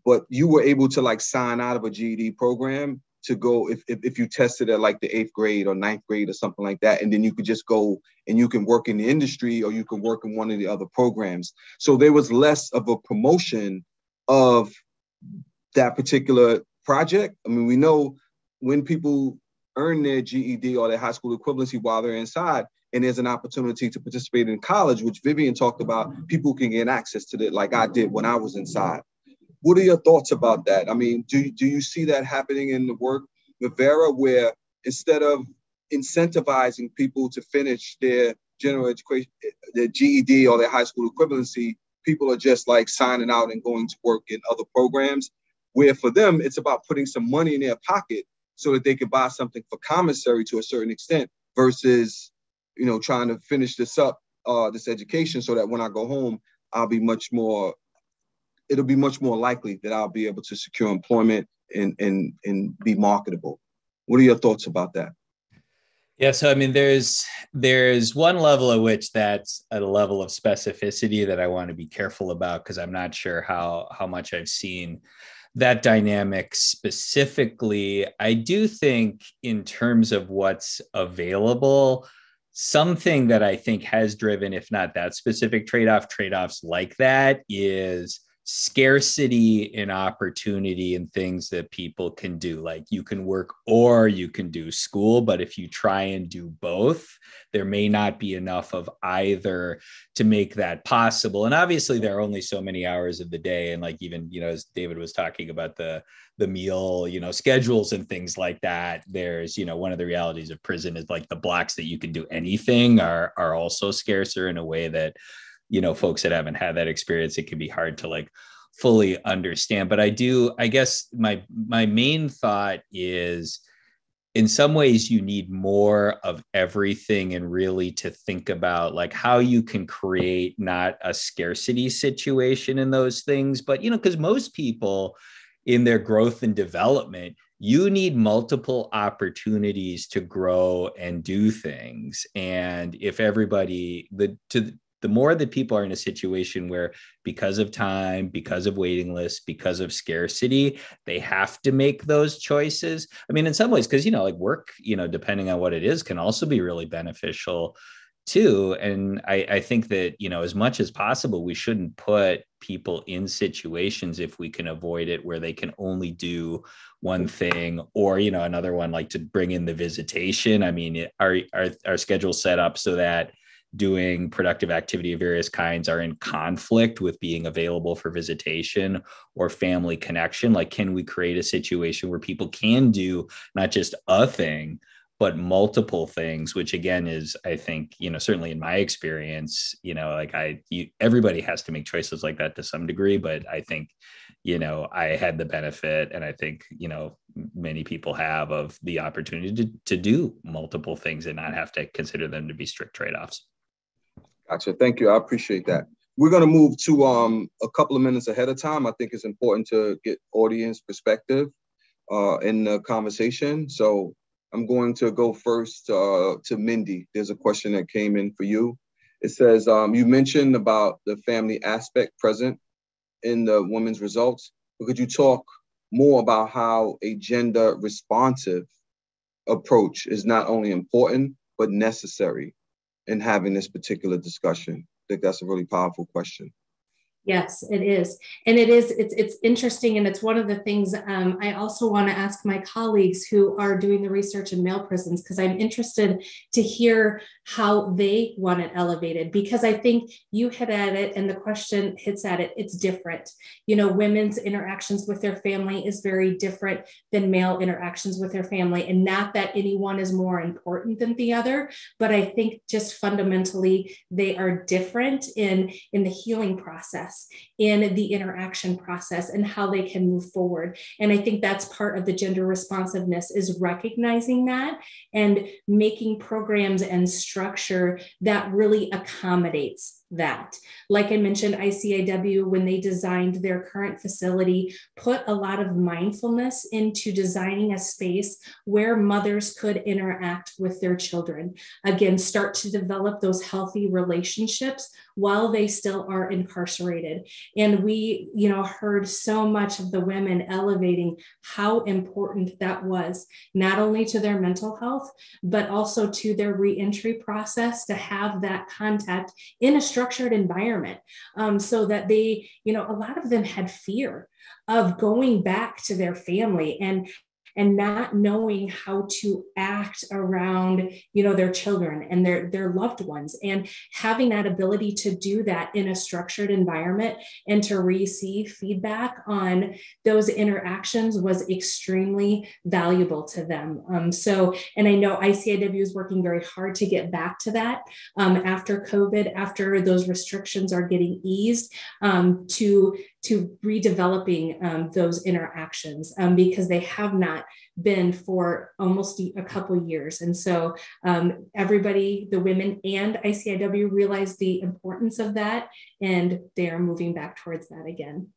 but you were able to like sign out of a GED program to go if, if, if you tested at like the eighth grade or ninth grade or something like that, and then you could just go and you can work in the industry or you can work in one of the other programs. So there was less of a promotion of that particular project. I mean, we know when people earn their GED or their high school equivalency while they're inside, and there's an opportunity to participate in college, which Vivian talked about, people can get access to it like I did when I was inside. What are your thoughts about that? I mean, do, do you see that happening in the work with Vera, where instead of incentivizing people to finish their general education, their GED or their high school equivalency, people are just like signing out and going to work in other programs where for them it's about putting some money in their pocket so that they can buy something for commissary to a certain extent versus you know trying to finish this up uh, this education so that when i go home i'll be much more it'll be much more likely that i'll be able to secure employment and and and be marketable. What are your thoughts about that? Yeah, so I mean, there's there's one level at which that's a level of specificity that I want to be careful about because I'm not sure how how much I've seen that dynamic specifically, I do think, in terms of what's available, something that I think has driven, if not that specific trade off, trade offs like that is scarcity in opportunity and things that people can do. Like you can work or you can do school, but if you try and do both, there may not be enough of either to make that possible. And obviously, there are only so many hours of the day. And like even, you know, as David was talking about the the meal, you know, schedules and things like that. There's, you know, one of the realities of prison is like the blocks that you can do anything are are also scarcer in a way that you know folks that haven't had that experience it can be hard to like fully understand. But i do i guess my my main thought is in some ways you need more of everything and really to think about like how you can create not a scarcity situation in those things but you know because most people in their growth and development you need multiple opportunities to grow and do things. And if everybody the to the more that people are in a situation where because of time because of waiting lists because of scarcity they have to make those choices. I mean in some ways because you know like work you know depending on what it is can also be really beneficial too. And I, I think that you know as much as possible we shouldn't put people in situations if we can avoid it where they can only do one mm-hmm. thing or you know another one like to bring in the visitation. I mean our our, our schedule set up so that doing productive activity of various kinds are in conflict with being available for visitation or family connection? Like can we create a situation where people can do not just a thing but multiple things which again is i think you know certainly in my experience you know like i you, everybody has to make choices like that to some degree but i think you know i had the benefit and i think you know many people have of the opportunity to, to do multiple things and not have to consider them to be strict trade-offs Gotcha. Thank you. I appreciate that. We're going to move to um, a couple of minutes ahead of time. I think it's important to get audience perspective uh, in the conversation. So I'm going to go first uh, to Mindi. There's a question that came in for you. It says, um, you mentioned about the family aspect present in the women's results. But could you talk more about how a gender responsive approach is not only important, but necessary in having this particular discussion? I think that's a really powerful question. Yes, it is. And it is, it's, it's interesting. And it's one of the things um, I also want to ask my colleagues who are doing the research in male prisons, because I'm interested to hear how they want it elevated. Because I think you hit at it and the question hits at it, it's different. You know, women's interactions with their family is very different than male interactions with their family. And not that any one is more important than the other, but I think just fundamentally they are different in, in the healing process process in the interaction process and how they can move forward and i think that's part of the gender responsiveness is recognizing that and making programs and structure that really accommodates that. Like I mentioned, ICIW, when they designed their current facility, put a lot of mindfulness into designing a space where mothers could interact with their children. Again, start to develop those healthy relationships while they still are incarcerated. And we, you know, heard so much of the women elevating how important that was, not only to their mental health, but also to their reentry process to have that contact in a structured environment um, so that they, you know, a lot of them had fear of going back to their family and and not knowing how to act around you know their children and their their loved ones. And having that ability to do that in a structured environment and to receive feedback on those interactions was extremely valuable to them. Um, so and i know iciw is working very hard to get back to that um, after covid after those restrictions are getting eased um, to to redeveloping um, those interactions um, because they have not been for almost a couple years. And so um, everybody, the women and ICIW realize the importance of that and they are moving back towards that again.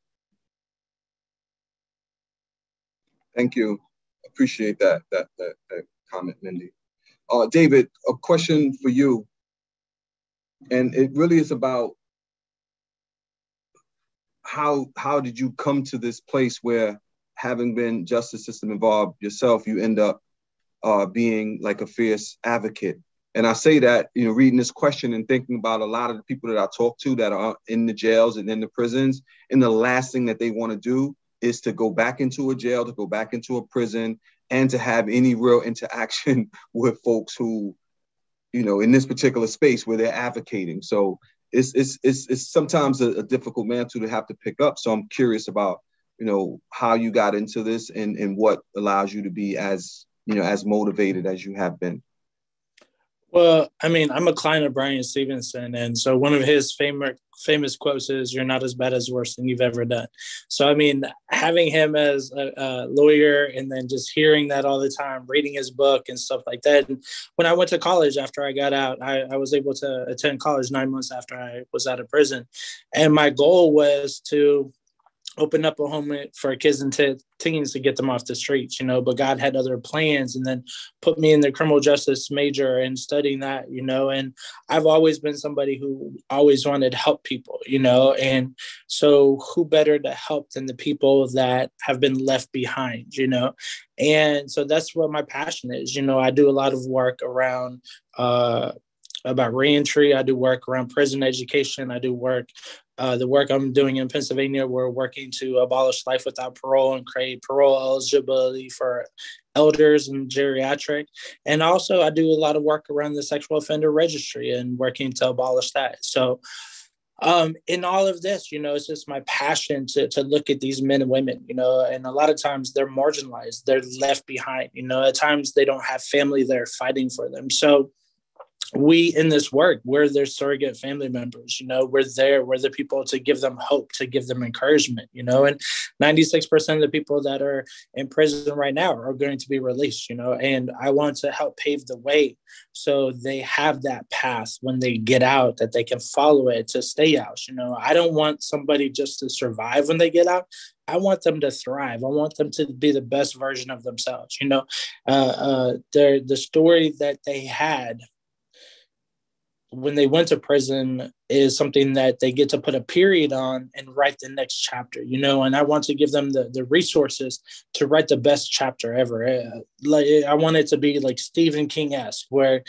Thank you. Appreciate that, that, that, that comment, Mindi. Uh, David, a question for you. And it really is about how how did you come to this place where having been justice system involved yourself, you end up uh, being like a fierce advocate And I say that, you know, reading this question and thinking about a lot of the people that I talk to that are in the jails and in the prisons, and the last thing that they want to do is to go back into a jail, to go back into a prison, and to have any real interaction with folks who, you know, in this particular space where they're advocating. So it's it's it's, it's sometimes a, a difficult mantle to have to pick up. So I'm curious about, you know, how you got into this and and what allows you to be as you know as motivated as you have been. Well, I mean, I'm a client of Bryan Stevenson, and so one of his famous famous quotes is "You're not as bad as worse than you've ever done." So, I mean, having him as a, a, lawyer, and then just hearing that all the time, reading his book and stuff like that. And when I went to college after I got out, I, I was able to attend college nine months after I was out of prison, and my goal was to open up a home for kids and t- teens to get them off the streets, you know, but God had other plans and then put me in the criminal justice major and studying that, you know, and I've always been somebody who always wanted to help people, you know, and so who better to help than the people that have been left behind, you know, and so that's what my passion is, you know, I do a lot of work around, uh, about reentry. I do work around prison education. I do work uh, the work I'm doing in Pennsylvania, we're working to abolish life without parole and create parole eligibility for elders and geriatric. And also, I do a lot of work around the sexual offender registry and working to abolish that. So, um, in all of this, you know, it's just my passion to, to look at these men and women, you know, and a lot of times they're marginalized, they're left behind, you know, at times they don't have family there fighting for them. So, we in this work we're their surrogate family members you know we're there we're the people to give them hope to give them encouragement you know and 96% of the people that are in prison right now are going to be released you know and i want to help pave the way so they have that path when they get out that they can follow it to stay out you know i don't want somebody just to survive when they get out I want them to thrive. I want them to be the best version of themselves. You know, uh, uh, the the story that they had when they went to prison is something that they get to put a period on and write the next chapter you know and i want to give them the, the resources to write the best chapter ever. Uh, like i want it to be like stephen king-esque where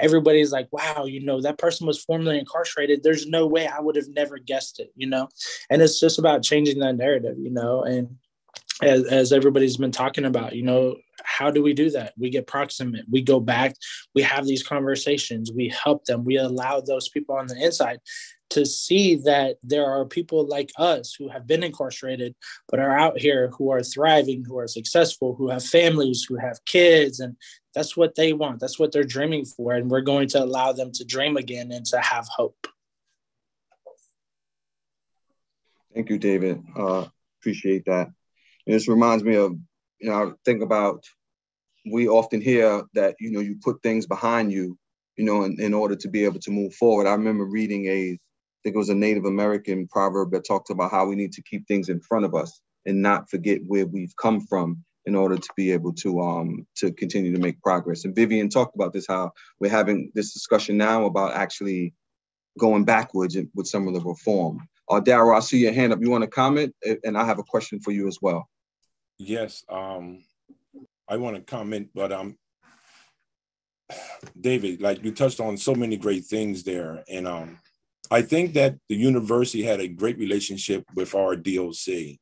everybody's like wow you know that person was formerly incarcerated. There's no way i would have never guessed it you know? And it's just about changing that narrative you know and as, as everybody's been talking about you know how do we do that? We get proximate. We go back. We have these conversations. We help them. We allow those people on the inside to see that there are people like us who have been incarcerated but are out here who are thriving, who are successful, who have families, who have kids, and that's what they want. That's what they're dreaming for, and we're going to allow them to dream again and to have hope. Thank you, David. Uh, appreciate that. And this reminds me of you know, I think about we often hear that you know you put things behind you you know in, in order to be able to move forward. I remember reading a i think it was a native american proverb that talked about how we need to keep things in front of us and not forget where we've come from in order to be able to um to continue to make progress. And vivian talked about this how we're having this discussion now about actually going backwards with some of the reform. Uh Darryl i see your hand up. You want to comment and i have a question for you as well yes um I want to comment, but um, David, like you touched on so many great things there, and um, I think that the university had a great relationship with our DOC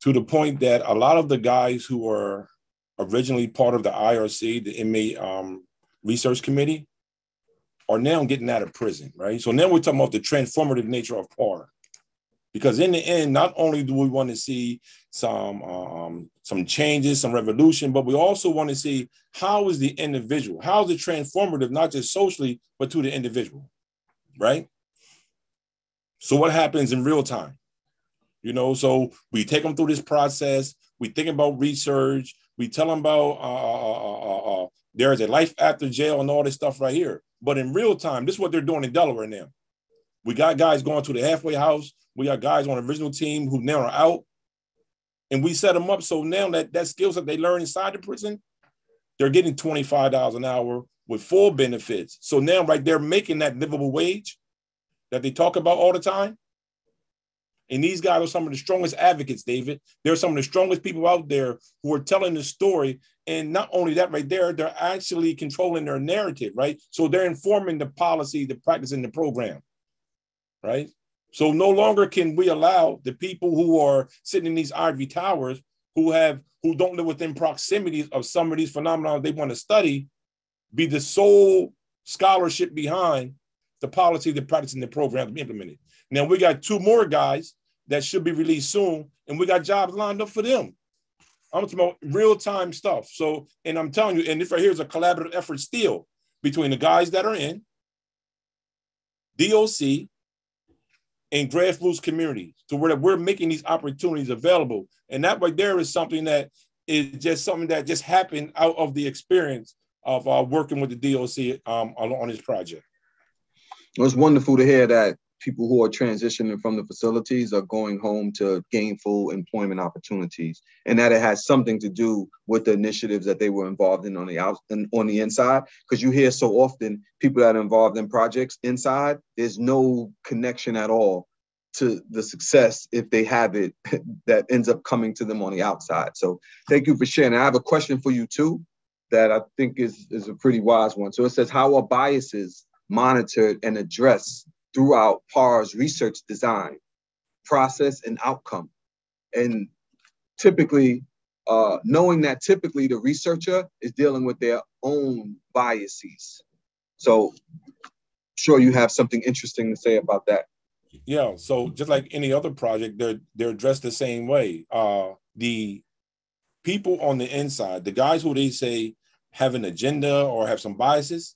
to the point that a lot of the guys who were originally part of the IRC, the inmate um, research committee, are now getting out of prison, right? So now we're talking about the transformative nature of PAR because in the end not only do we want to see some um, some changes some revolution but we also want to see how is the individual how is it transformative not just socially but to the individual right? So what happens in real time? You know so we take them through this process we think about research we tell them about uh, uh, uh, uh, there is a life after jail and all this stuff right here. But in real time this is what they're doing in delaware now. We got guys going to the halfway house we got guys on original team who now are out, and we set them up so now that that skills that they learn inside the prison, they're getting twenty five dollars an hour with full benefits. So now, right, they're making that livable wage that they talk about all the time. And these guys are some of the strongest advocates, David. They're some of the strongest people out there who are telling the story. And not only that, right there, they're actually controlling their narrative, right? So they're informing the policy, the practice, and the program, right? So no longer can we allow the people who are sitting in these ivory towers who have who don't live within proximity of some of these phenomena they want to study be the sole scholarship behind the policy, the practice, and the program to be implemented. Now we got two more guys that should be released soon, and we got jobs lined up for them. I'm talking about real-time stuff. So, and I'm telling you, and this right here is a collaborative effort still between the guys that are in DOC and grassroots communities to where we're making these opportunities available. And that right there is something that is just something that just happened out of the experience of uh, working with the DOC um, on, on this project. It's wonderful to hear that people who are transitioning from the facilities are going home to gainful employment opportunities and that it has something to do with the initiatives that they were involved in on the out and on the inside. Because you hear so often people that are involved in projects inside there's no connection at all to the success if they have it that ends up coming to them on the outside. So thank you for sharing. I have a question for you too that i think is is a pretty wise one. So it says how are biases monitored and addressed throughout PAR's research design, process, and outcome. And typically, uh, knowing that typically the researcher is dealing with their own biases. So, sure, you have something interesting to say about that. Yeah. So, just like any other project, they're they're addressed the same way. Uh, the people on the inside, the guys who they say have an agenda or have some biases,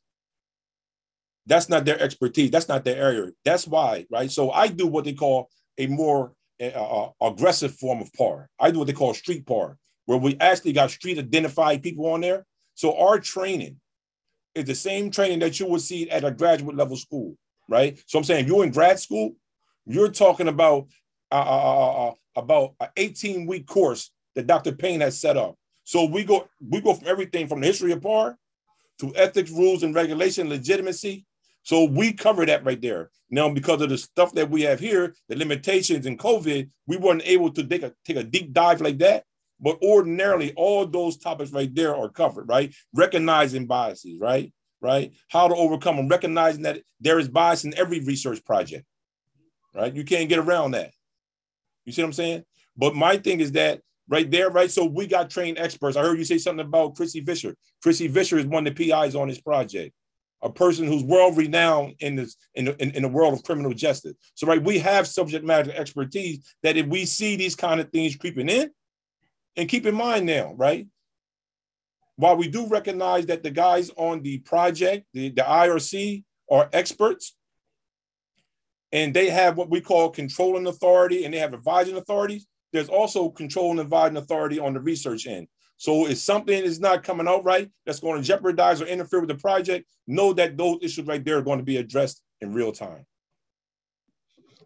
that's not their expertise. That's not their area. That's why, right? So I do what they call a more uh, uh, aggressive form of PAR. I do what they call street PAR, where we actually got street identified people on there. So our training is the same training that you would see at a graduate level school, right? So I'm saying you're in grad school, you're talking about uh, uh, uh, uh about an 18 week course that Dr. Payne has set up. So we go we go from everything from the history of PAR to ethics, rules, and regulation, legitimacy, so we cover that right there. Now, because of the stuff that we have here, the limitations in COVID, we weren't able to take a take a deep dive like that. But ordinarily, all those topics right there are covered, right? Recognizing biases, right? Right? How to overcome them, recognizing that there is bias in every research project, right? You can't get around that. You see what I'm saying? But my thing is that right there, right? So we got trained experts. I heard you say something about Christy Visher. Christy Visher is one of the PIs on this project a person who's world renowned in this in the, in, in the world of criminal justice. So right, we have subject matter expertise that if we see these kind of things creeping in, and keep in mind now, right? While we do recognize that the guys on the project, the, the IRC, are experts, and they have what we call controlling authority and they have advising authorities, there's also controlling and advising authority on the research end. So if something is not coming out right, that's going to jeopardize or interfere with the project, know that those issues right there are going to be addressed in real time.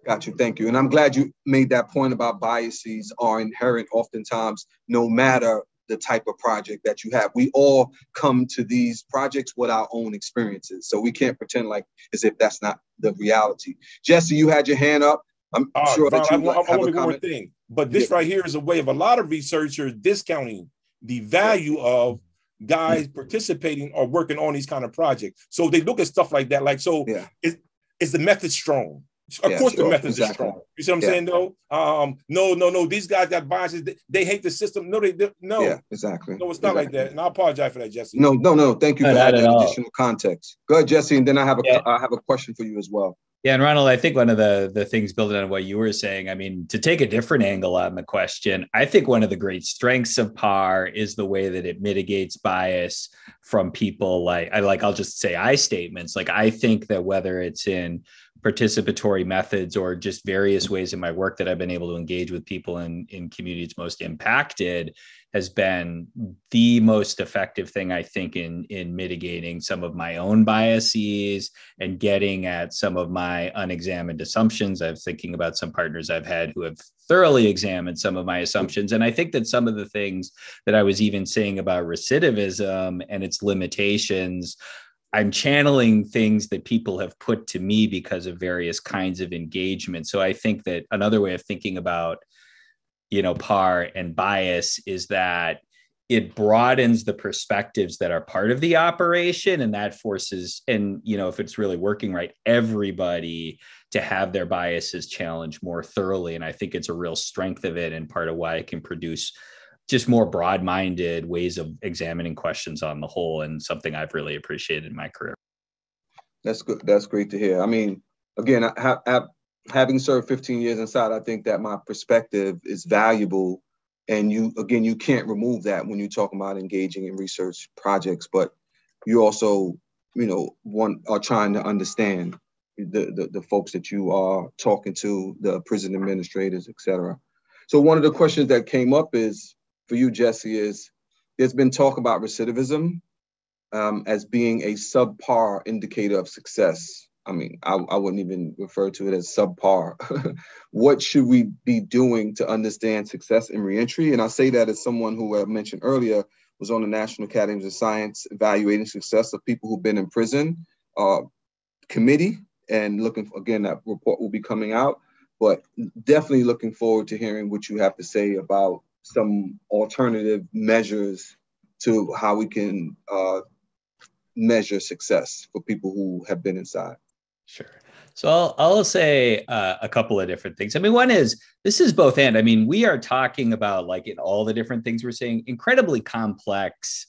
Got you. Thank you. And I'm glad you made that point about biases are inherent oftentimes, no matter the type of project that you have. We all come to these projects with our own experiences. So we can't pretend like as if that's not the reality. Jesse, you had your hand up. I'm uh, sure that you I, I, I want one more thing. But this yeah. right here is a way of a lot of researchers discounting the value of guys participating or working on these kind of projects. So they look at stuff like that. Like, so yeah. is, is the method strong? Of yeah, course, sure. the methods exactly. strong. You see what I'm yeah. saying, though? Um, no, no, no. These guys got biases. They, they hate the system. No, they, they no. Yeah, exactly. No, it's not exactly. like that. And I apologize for that, Jesse. No, no, no. Thank you for that additional context. Go ahead, Jesse, and then I have a yeah. I have a question for you as well. Yeah, and Ronald, I think one of the the things building on what you were saying, I mean, to take a different angle on the question, I think one of the great strengths of PAR is the way that it mitigates bias from people like I like I'll just say I statements. Like I think that whether it's in participatory methods or just various ways in my work that I've been able to engage with people in in communities most impacted, has been the most effective thing I think in in mitigating some of my own biases and getting at some of my unexamined assumptions. I'm thinking about some partners I've had who have thoroughly examined some of my assumptions and I think that some of the things that I was even saying about recidivism and its limitations I'm channeling things that people have put to me because of various kinds of engagement. So I think that another way of thinking about, you know, PAR and bias is that it broadens the perspectives that are part of the operation and that forces and you know if it's really working right everybody to have their biases challenged more thoroughly and i think it's a real strength of it and part of why it can produce just more broad-minded ways of examining questions on the whole and something i've really appreciated in my career. That's good that's great to hear. I mean again I, I, having served 15 years inside i think that my perspective is valuable. And you again you can't remove that when you talk about engaging in research projects but you also you know one are trying to understand the, the, the folks that you are talking to the prison administrators etc so one of the questions that came up is for you jesse is there's been talk about recidivism um, as being a subpar indicator of success I mean, I, I wouldn't even refer to it as subpar. what should we be doing to understand success in reentry? And I say that as someone who I mentioned earlier was on the National Academies of Science evaluating success of people who've been in prison uh, committee and looking for, again, that report will be coming out, but definitely looking forward to hearing what you have to say about some alternative measures to how we can uh, measure success for people who have been inside. Sure. So I'll, I'll say uh, a couple of different things. I mean, one is this is both and. I mean, we are talking about like in all the different things we're saying, incredibly complex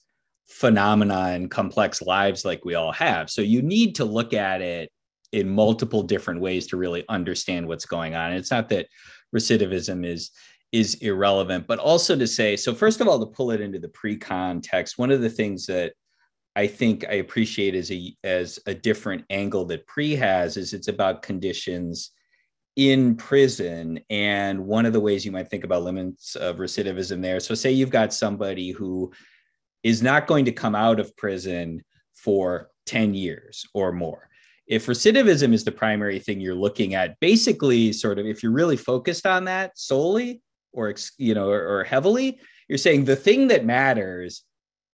phenomena and complex lives like we all have. So you need to look at it in multiple different ways to really understand what's going on. And it's not that recidivism is is irrelevant, but also to say, so first of all, to pull it into the pre-context, one of the things that I think I appreciate as a as a different angle that PRII has is it's about conditions in prison. And one of the ways you might think about limits of recidivism there. So say you've got somebody who is not going to come out of prison for 10 years or more. If recidivism is the primary thing you're looking at, basically, sort of, if you're really focused on that solely or you know or, or heavily, you're saying the thing that matters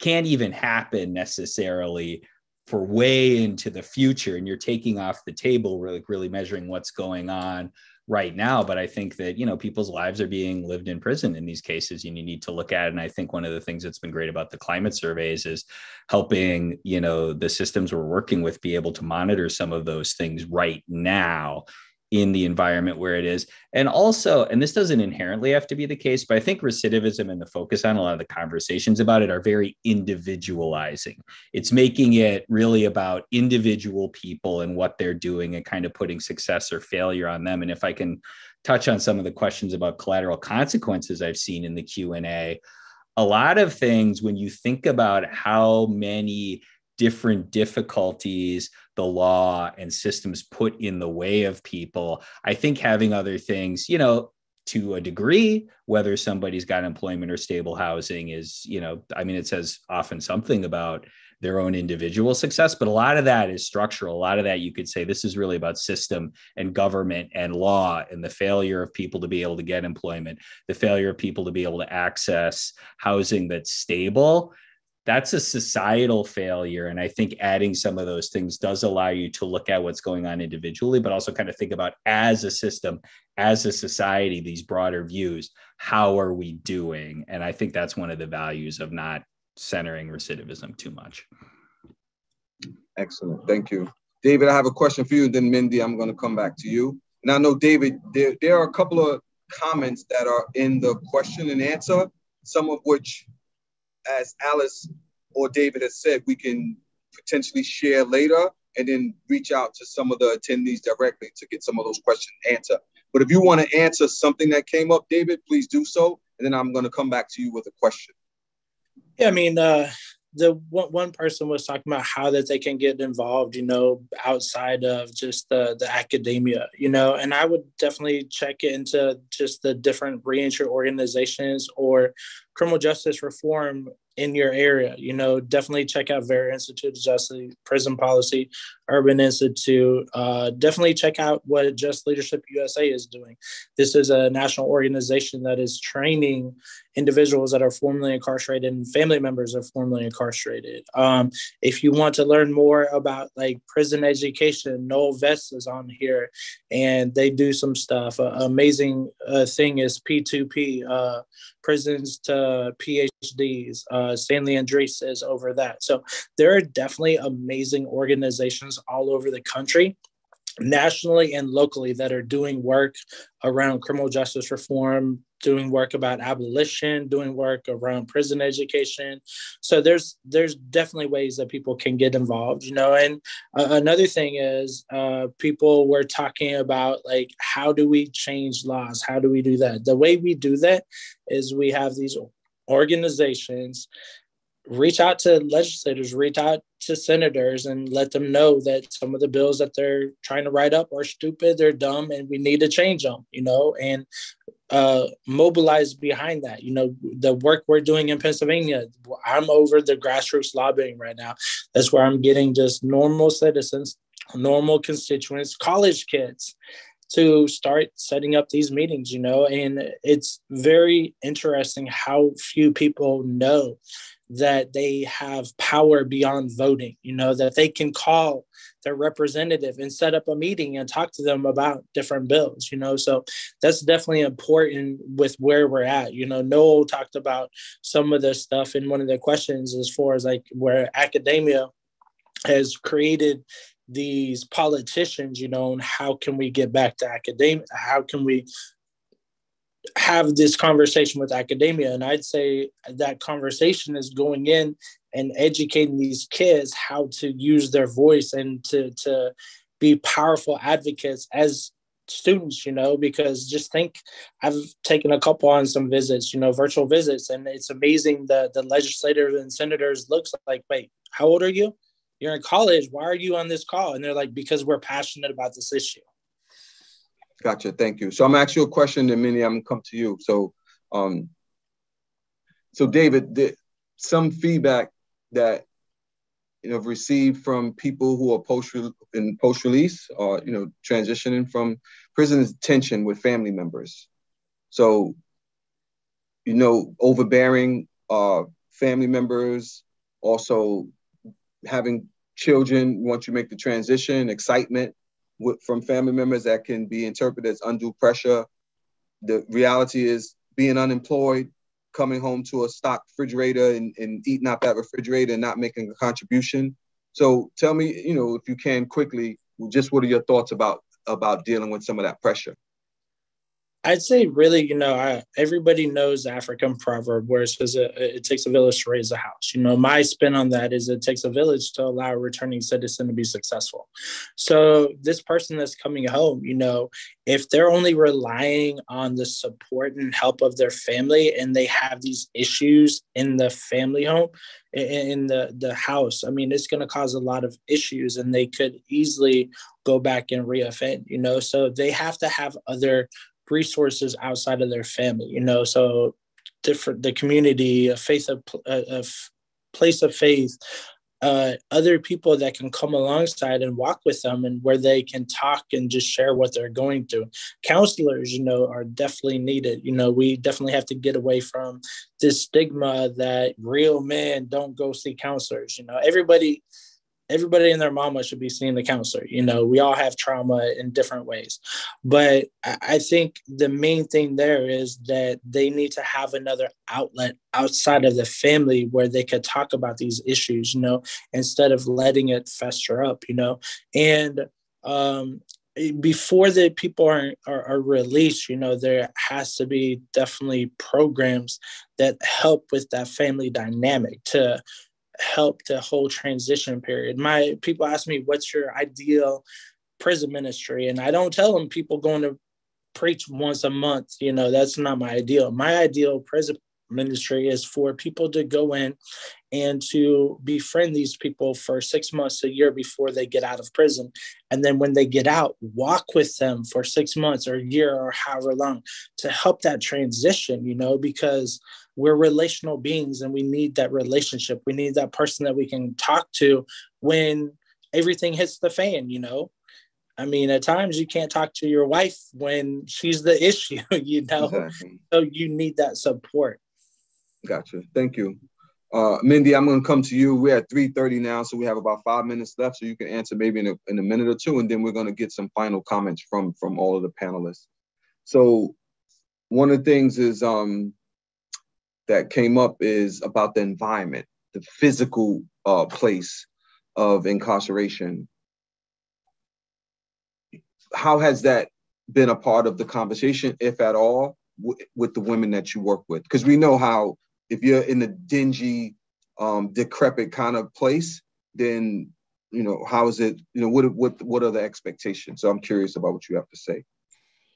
can't even happen necessarily for way into the future and you're taking off the table really really measuring what's going on right now. But i think that you know people's lives are being lived in prison in these cases and you need to look at it. And i think one of the things that's been great about the climate surveys is helping you know the systems we're working with be able to monitor some of those things right now in the environment where it is. And also, and this doesn't inherently have to be the case, but I think recidivism and the focus on a lot of the conversations about it are very individualizing. It's making it really about individual people and what they're doing and kind of putting success or failure on them. And if I can touch on some of the questions about collateral consequences I've seen in the Q&A, a lot of things when you think about how many different difficulties the law and systems put in the way of people. I think having other things, you know, to a degree, whether somebody's got employment or stable housing is, you know, I mean, it says often something about their own individual success, but a lot of that is structural. A lot of that you could say this is really about system and government and law and the failure of people to be able to get employment, the failure of people to be able to access housing that's stable that's a societal failure. And I think adding some of those things does allow you to look at what's going on individually, but also kind of think about as a system, as a society, these broader views. How are we doing? And I think that's one of the values of not centering recidivism too much. Excellent. Thank you. David, I have a question for you. And then, Mindi, I'm going to come back to you. And I know, David, there, there are a couple of comments that are in the question and answer, some of which as Alice or David has said, we can potentially share later and then reach out to some of the attendees directly to get some of those questions answered. But if you want to answer something that came up, David, please do so. And then I'm going to come back to you with a question. Yeah, I mean, uh, the one, person was talking about how that they can get involved, you know, outside of just the, the academia, you know, and I would definitely check into just the different reentry organizations or criminal justice reform in your area. You know, definitely check out Vera Institute of Justice, Prison Policy. Urban Institute. Uh, definitely check out what Just Leadership USA is doing. This is a national organization that is training individuals that are formerly incarcerated and family members are formerly incarcerated. Um, if you want to learn more about like prison education, Noel Vest is on here and they do some stuff. Uh, amazing uh, thing is P2P, uh, prisons to PhDs. Uh, Stanley Andrisse is over that. So there are definitely amazing organizations all over the country nationally and locally that are doing work around criminal justice reform doing work about abolition doing work around prison education. So there's there's definitely ways that people can get involved you know? And uh, another thing is uh, people were talking about like how do we change laws? How do we do that? The way we do that is we have these organizations reach out to legislators, reach out to senators, and let them know that some of the bills that they're trying to write up are stupid, they're dumb, and we need to change them. You know, and uh, mobilize behind that. You know, the work we're doing in Pennsylvania, I'm over the grassroots lobbying right now. That's where I'm getting just normal citizens, normal constituents, college kids to start setting up these meetings, you know, and it's very interesting how few people know that they have power beyond voting, you know, that they can call their representative and set up a meeting and talk to them about different bills, you know. So that's definitely important with where we're at. You know, Noel talked about some of the stuff in one of the questions as far as like where academia has created these politicians, you know, and how can we get back to academia? How can we have this conversation with academia and i'd say that conversation is going in and educating these kids how to use their voice and to to be powerful advocates as students you know because just think i've taken a couple on some visits you know virtual visits and it's amazing that the legislators and senators looks like wait how old are you? You're in college. Why are you on this call? And they're like because we're passionate about this issue Gotcha. Thank you. So I'm asking you a question, and Mindi, I'm gonna come to you. So, um, so David, the, some feedback that you know received from people who are post in post release or you know transitioning from prison is tension with family members. So, you know, overbearing uh, family members, also having children once you make the transition, excitement from family members that can be interpreted as undue pressure. The reality is being unemployed, coming home to a stock refrigerator and, and eating out that refrigerator and not making a contribution. So tell me, you know, if you can quickly, just what are your thoughts about about dealing with some of that pressure? I'd say really, you know, I, everybody knows African proverb where it says it, it, takes a village to raise a house. You know, my spin on that is it takes a village to allow a returning citizen to be successful. So this person that's coming home, you know, if they're only relying on the support and help of their family and they have these issues in the family home, in the, the house, I mean, it's going to cause a lot of issues and they could easily go back and reoffend, you know, so they have to have other resources outside of their family you know? So different the community a faith of a, place of faith uh, other people that can come alongside and walk with them and where they can talk and just share what they're going through. Counselors you know are definitely needed. You know we definitely have to get away from this stigma that real men don't go see counselors you know? Everybody everybody and their mama should be seeing the counselor. You know, we all have trauma in different ways. But I think the main thing there is that they need to have another outlet outside of the family where they could talk about these issues, you know, instead of letting it fester up, you know. And um, before the people are, are, are released, you know, there has to be definitely programs that help with that family dynamic to help the whole transition period. My people ask me, "What's your ideal prison ministry?" And I don't tell them people going to preach once a month. You know, that's not my ideal. My ideal prison ministry is for people to go in and to befriend these people for six months, a year before they get out of prison. And then when they get out, walk with them for six months or a year or however long to help that transition, you know, because we're relational beings and we need that relationship. We need that person that we can talk to when everything hits the fan, you know. I mean, at times you can't talk to your wife when she's the issue, you know. Exactly. So you need that support. Gotcha. Thank you. Uh, Mindi, I'm going to come to you. We're at 3:30 now, so we have about five minutes left. So you can answer maybe in a, in a minute or two, and then we're going to get some final comments from from all of the panelists. So one of the things is um, that came up is about the environment, the physical uh, place of incarceration. How has that been a part of the conversation, if at all, with the women that you work with? Because we know how if you're in a dingy, um, decrepit kind of place, then you know how is it? You know what what what are the expectations? So I'm curious about what you have to say.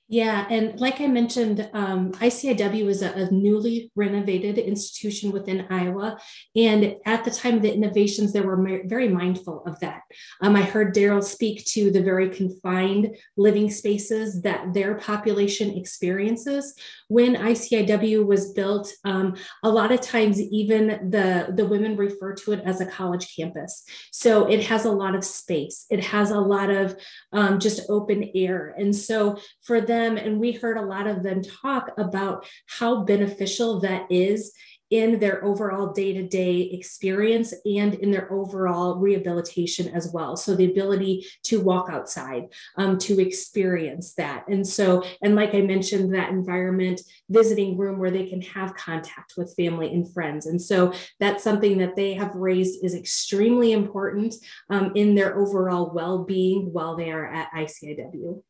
Yeah, and like I mentioned, um, ICIW is a, a, newly renovated institution within Iowa. And at the time of the innovations, they were very mindful of that. Um, I heard Darryl speak to the very confined living spaces that their population experiences. When ICIW was built, um, a lot of times even the, the women refer to it as a college campus. So it has a lot of space, it has a lot of um, just open air. And so for them, them and we heard a lot of them talk about how beneficial that is in their overall day-to-day experience and in their overall rehabilitation as well. So the ability to walk outside um, to experience that. And so and like i mentioned that environment visiting room where they can have contact with family and friends. And so that's something that they have raised is extremely important um, in their overall well-being while they are at iciw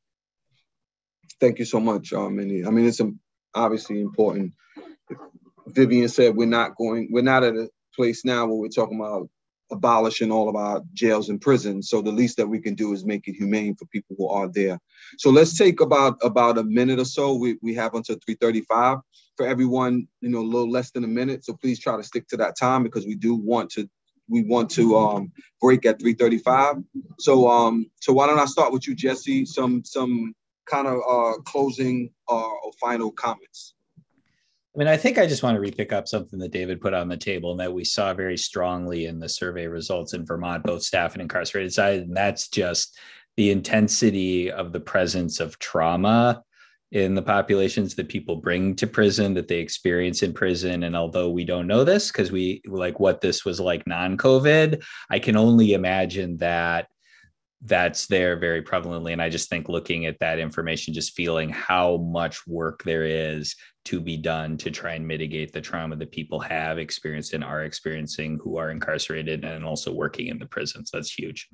Thank you so much, um, Mindi. I mean, it's obviously important. Vivian said we're not going, we're not at a place now where we're talking about abolishing all of our jails and prisons. So the least that we can do is make it humane for people who are there. So let's take about about a minute or so. We, we have until 3:35 for everyone. You know, a little less than a minute. So please try to stick to that time because we do want to we want to um, break at 3:35. So um so why don't I start with you, Jesse? Some some kind of uh, closing uh, or final comments? I mean, I think I just want to re-pick up something that David put on the table and that we saw very strongly in the survey results in Vermont, both staff and incarcerated side, and that's just the intensity of the presence of trauma in the populations that people bring to prison that they experience in prison and although we don't know this because we like what this was like non-covid i can only imagine that that's there very prevalently. And I just think looking at that information, just feeling how much work there is to be done to try and mitigate the trauma that people have experienced and are experiencing who are incarcerated and also working in the prisons. That's huge.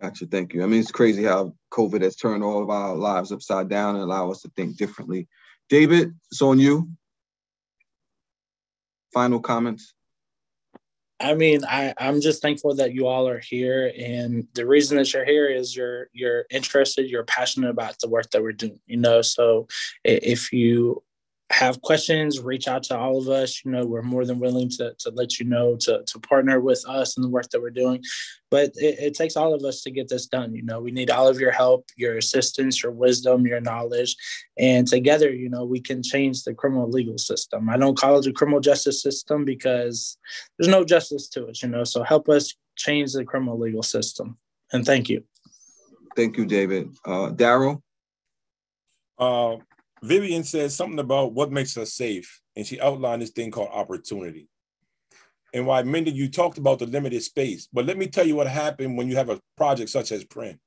Gotcha. Thank you. I mean, it's crazy how COVID has turned all of our lives upside down and allow us to think differently. David, it's on you. Final comments. I mean, I, I'm just thankful that you all are here. And the reason that you're here is you're you're interested, you're passionate about the work that we're doing, you know. So if you have questions, reach out to all of us. You know, we're more than willing to, to let you know, to, to partner with us in the work that we're doing. But it, it, takes all of us to get this done. You know, we need all of your help, your assistance, your wisdom, your knowledge. And together, you know, we can change the criminal legal system. I don't call it the criminal justice system because there's no justice to it, you know. So help us change the criminal legal system. And thank you. Thank you, David. Uh, Darryl? Uh, Vivian said something about what makes us safe, and she outlined this thing called opportunity. And why, Mindi, you talked about the limited space, but let me tell you what happened when you have a project such as print.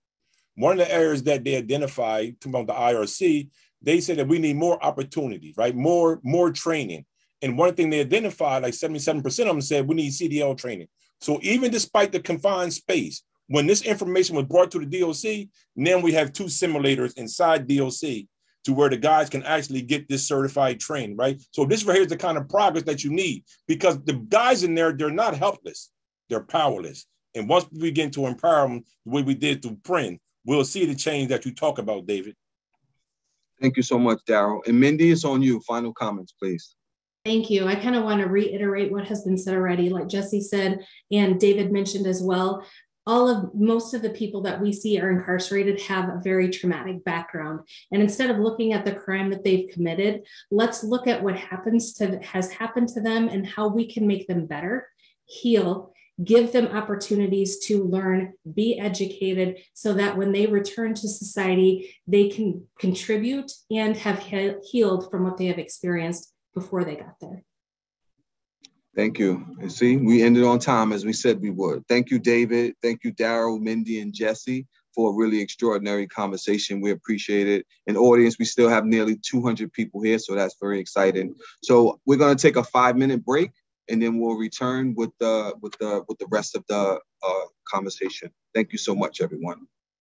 One of the areas that they identified, about the IRC, they said that we need more opportunities, right? More, more training. And one thing they identified, like 77% of them said we need CDL training. So even despite the confined space, when this information was brought to the DOC, now we have two simulators inside DOC to where the guys can actually get this certified train, right? So this right here is the kind of progress that you need because the guys in there, they're not helpless, they're powerless. And once we begin to empower them the way we did through PRII, we'll see the change that you talk about, David. Thank you so much, Darryl. And Mindi, it's on you. Final comments, please. Thank you. I kind of want to reiterate what has been said already. Like Jesse said, and David mentioned as well, all of most of the people that we see are incarcerated have a very traumatic background and instead of looking at the crime that they've committed let's look at what happens to has happened to them and how we can make them better heal give them opportunities to learn, be educated, so that when they return to society, they can contribute and have healed from what they have experienced before they got there. Thank you. And see, we ended on time as we said we would. Thank you, David. Thank you, Darryl, Mindi, and Jesse for a really extraordinary conversation. We appreciate it. In audience, we still have nearly 200 people here, so that's very exciting. So we're going to take a five minute break and then we'll return with the with the with the rest of the uh, conversation. Thank you so much, everyone.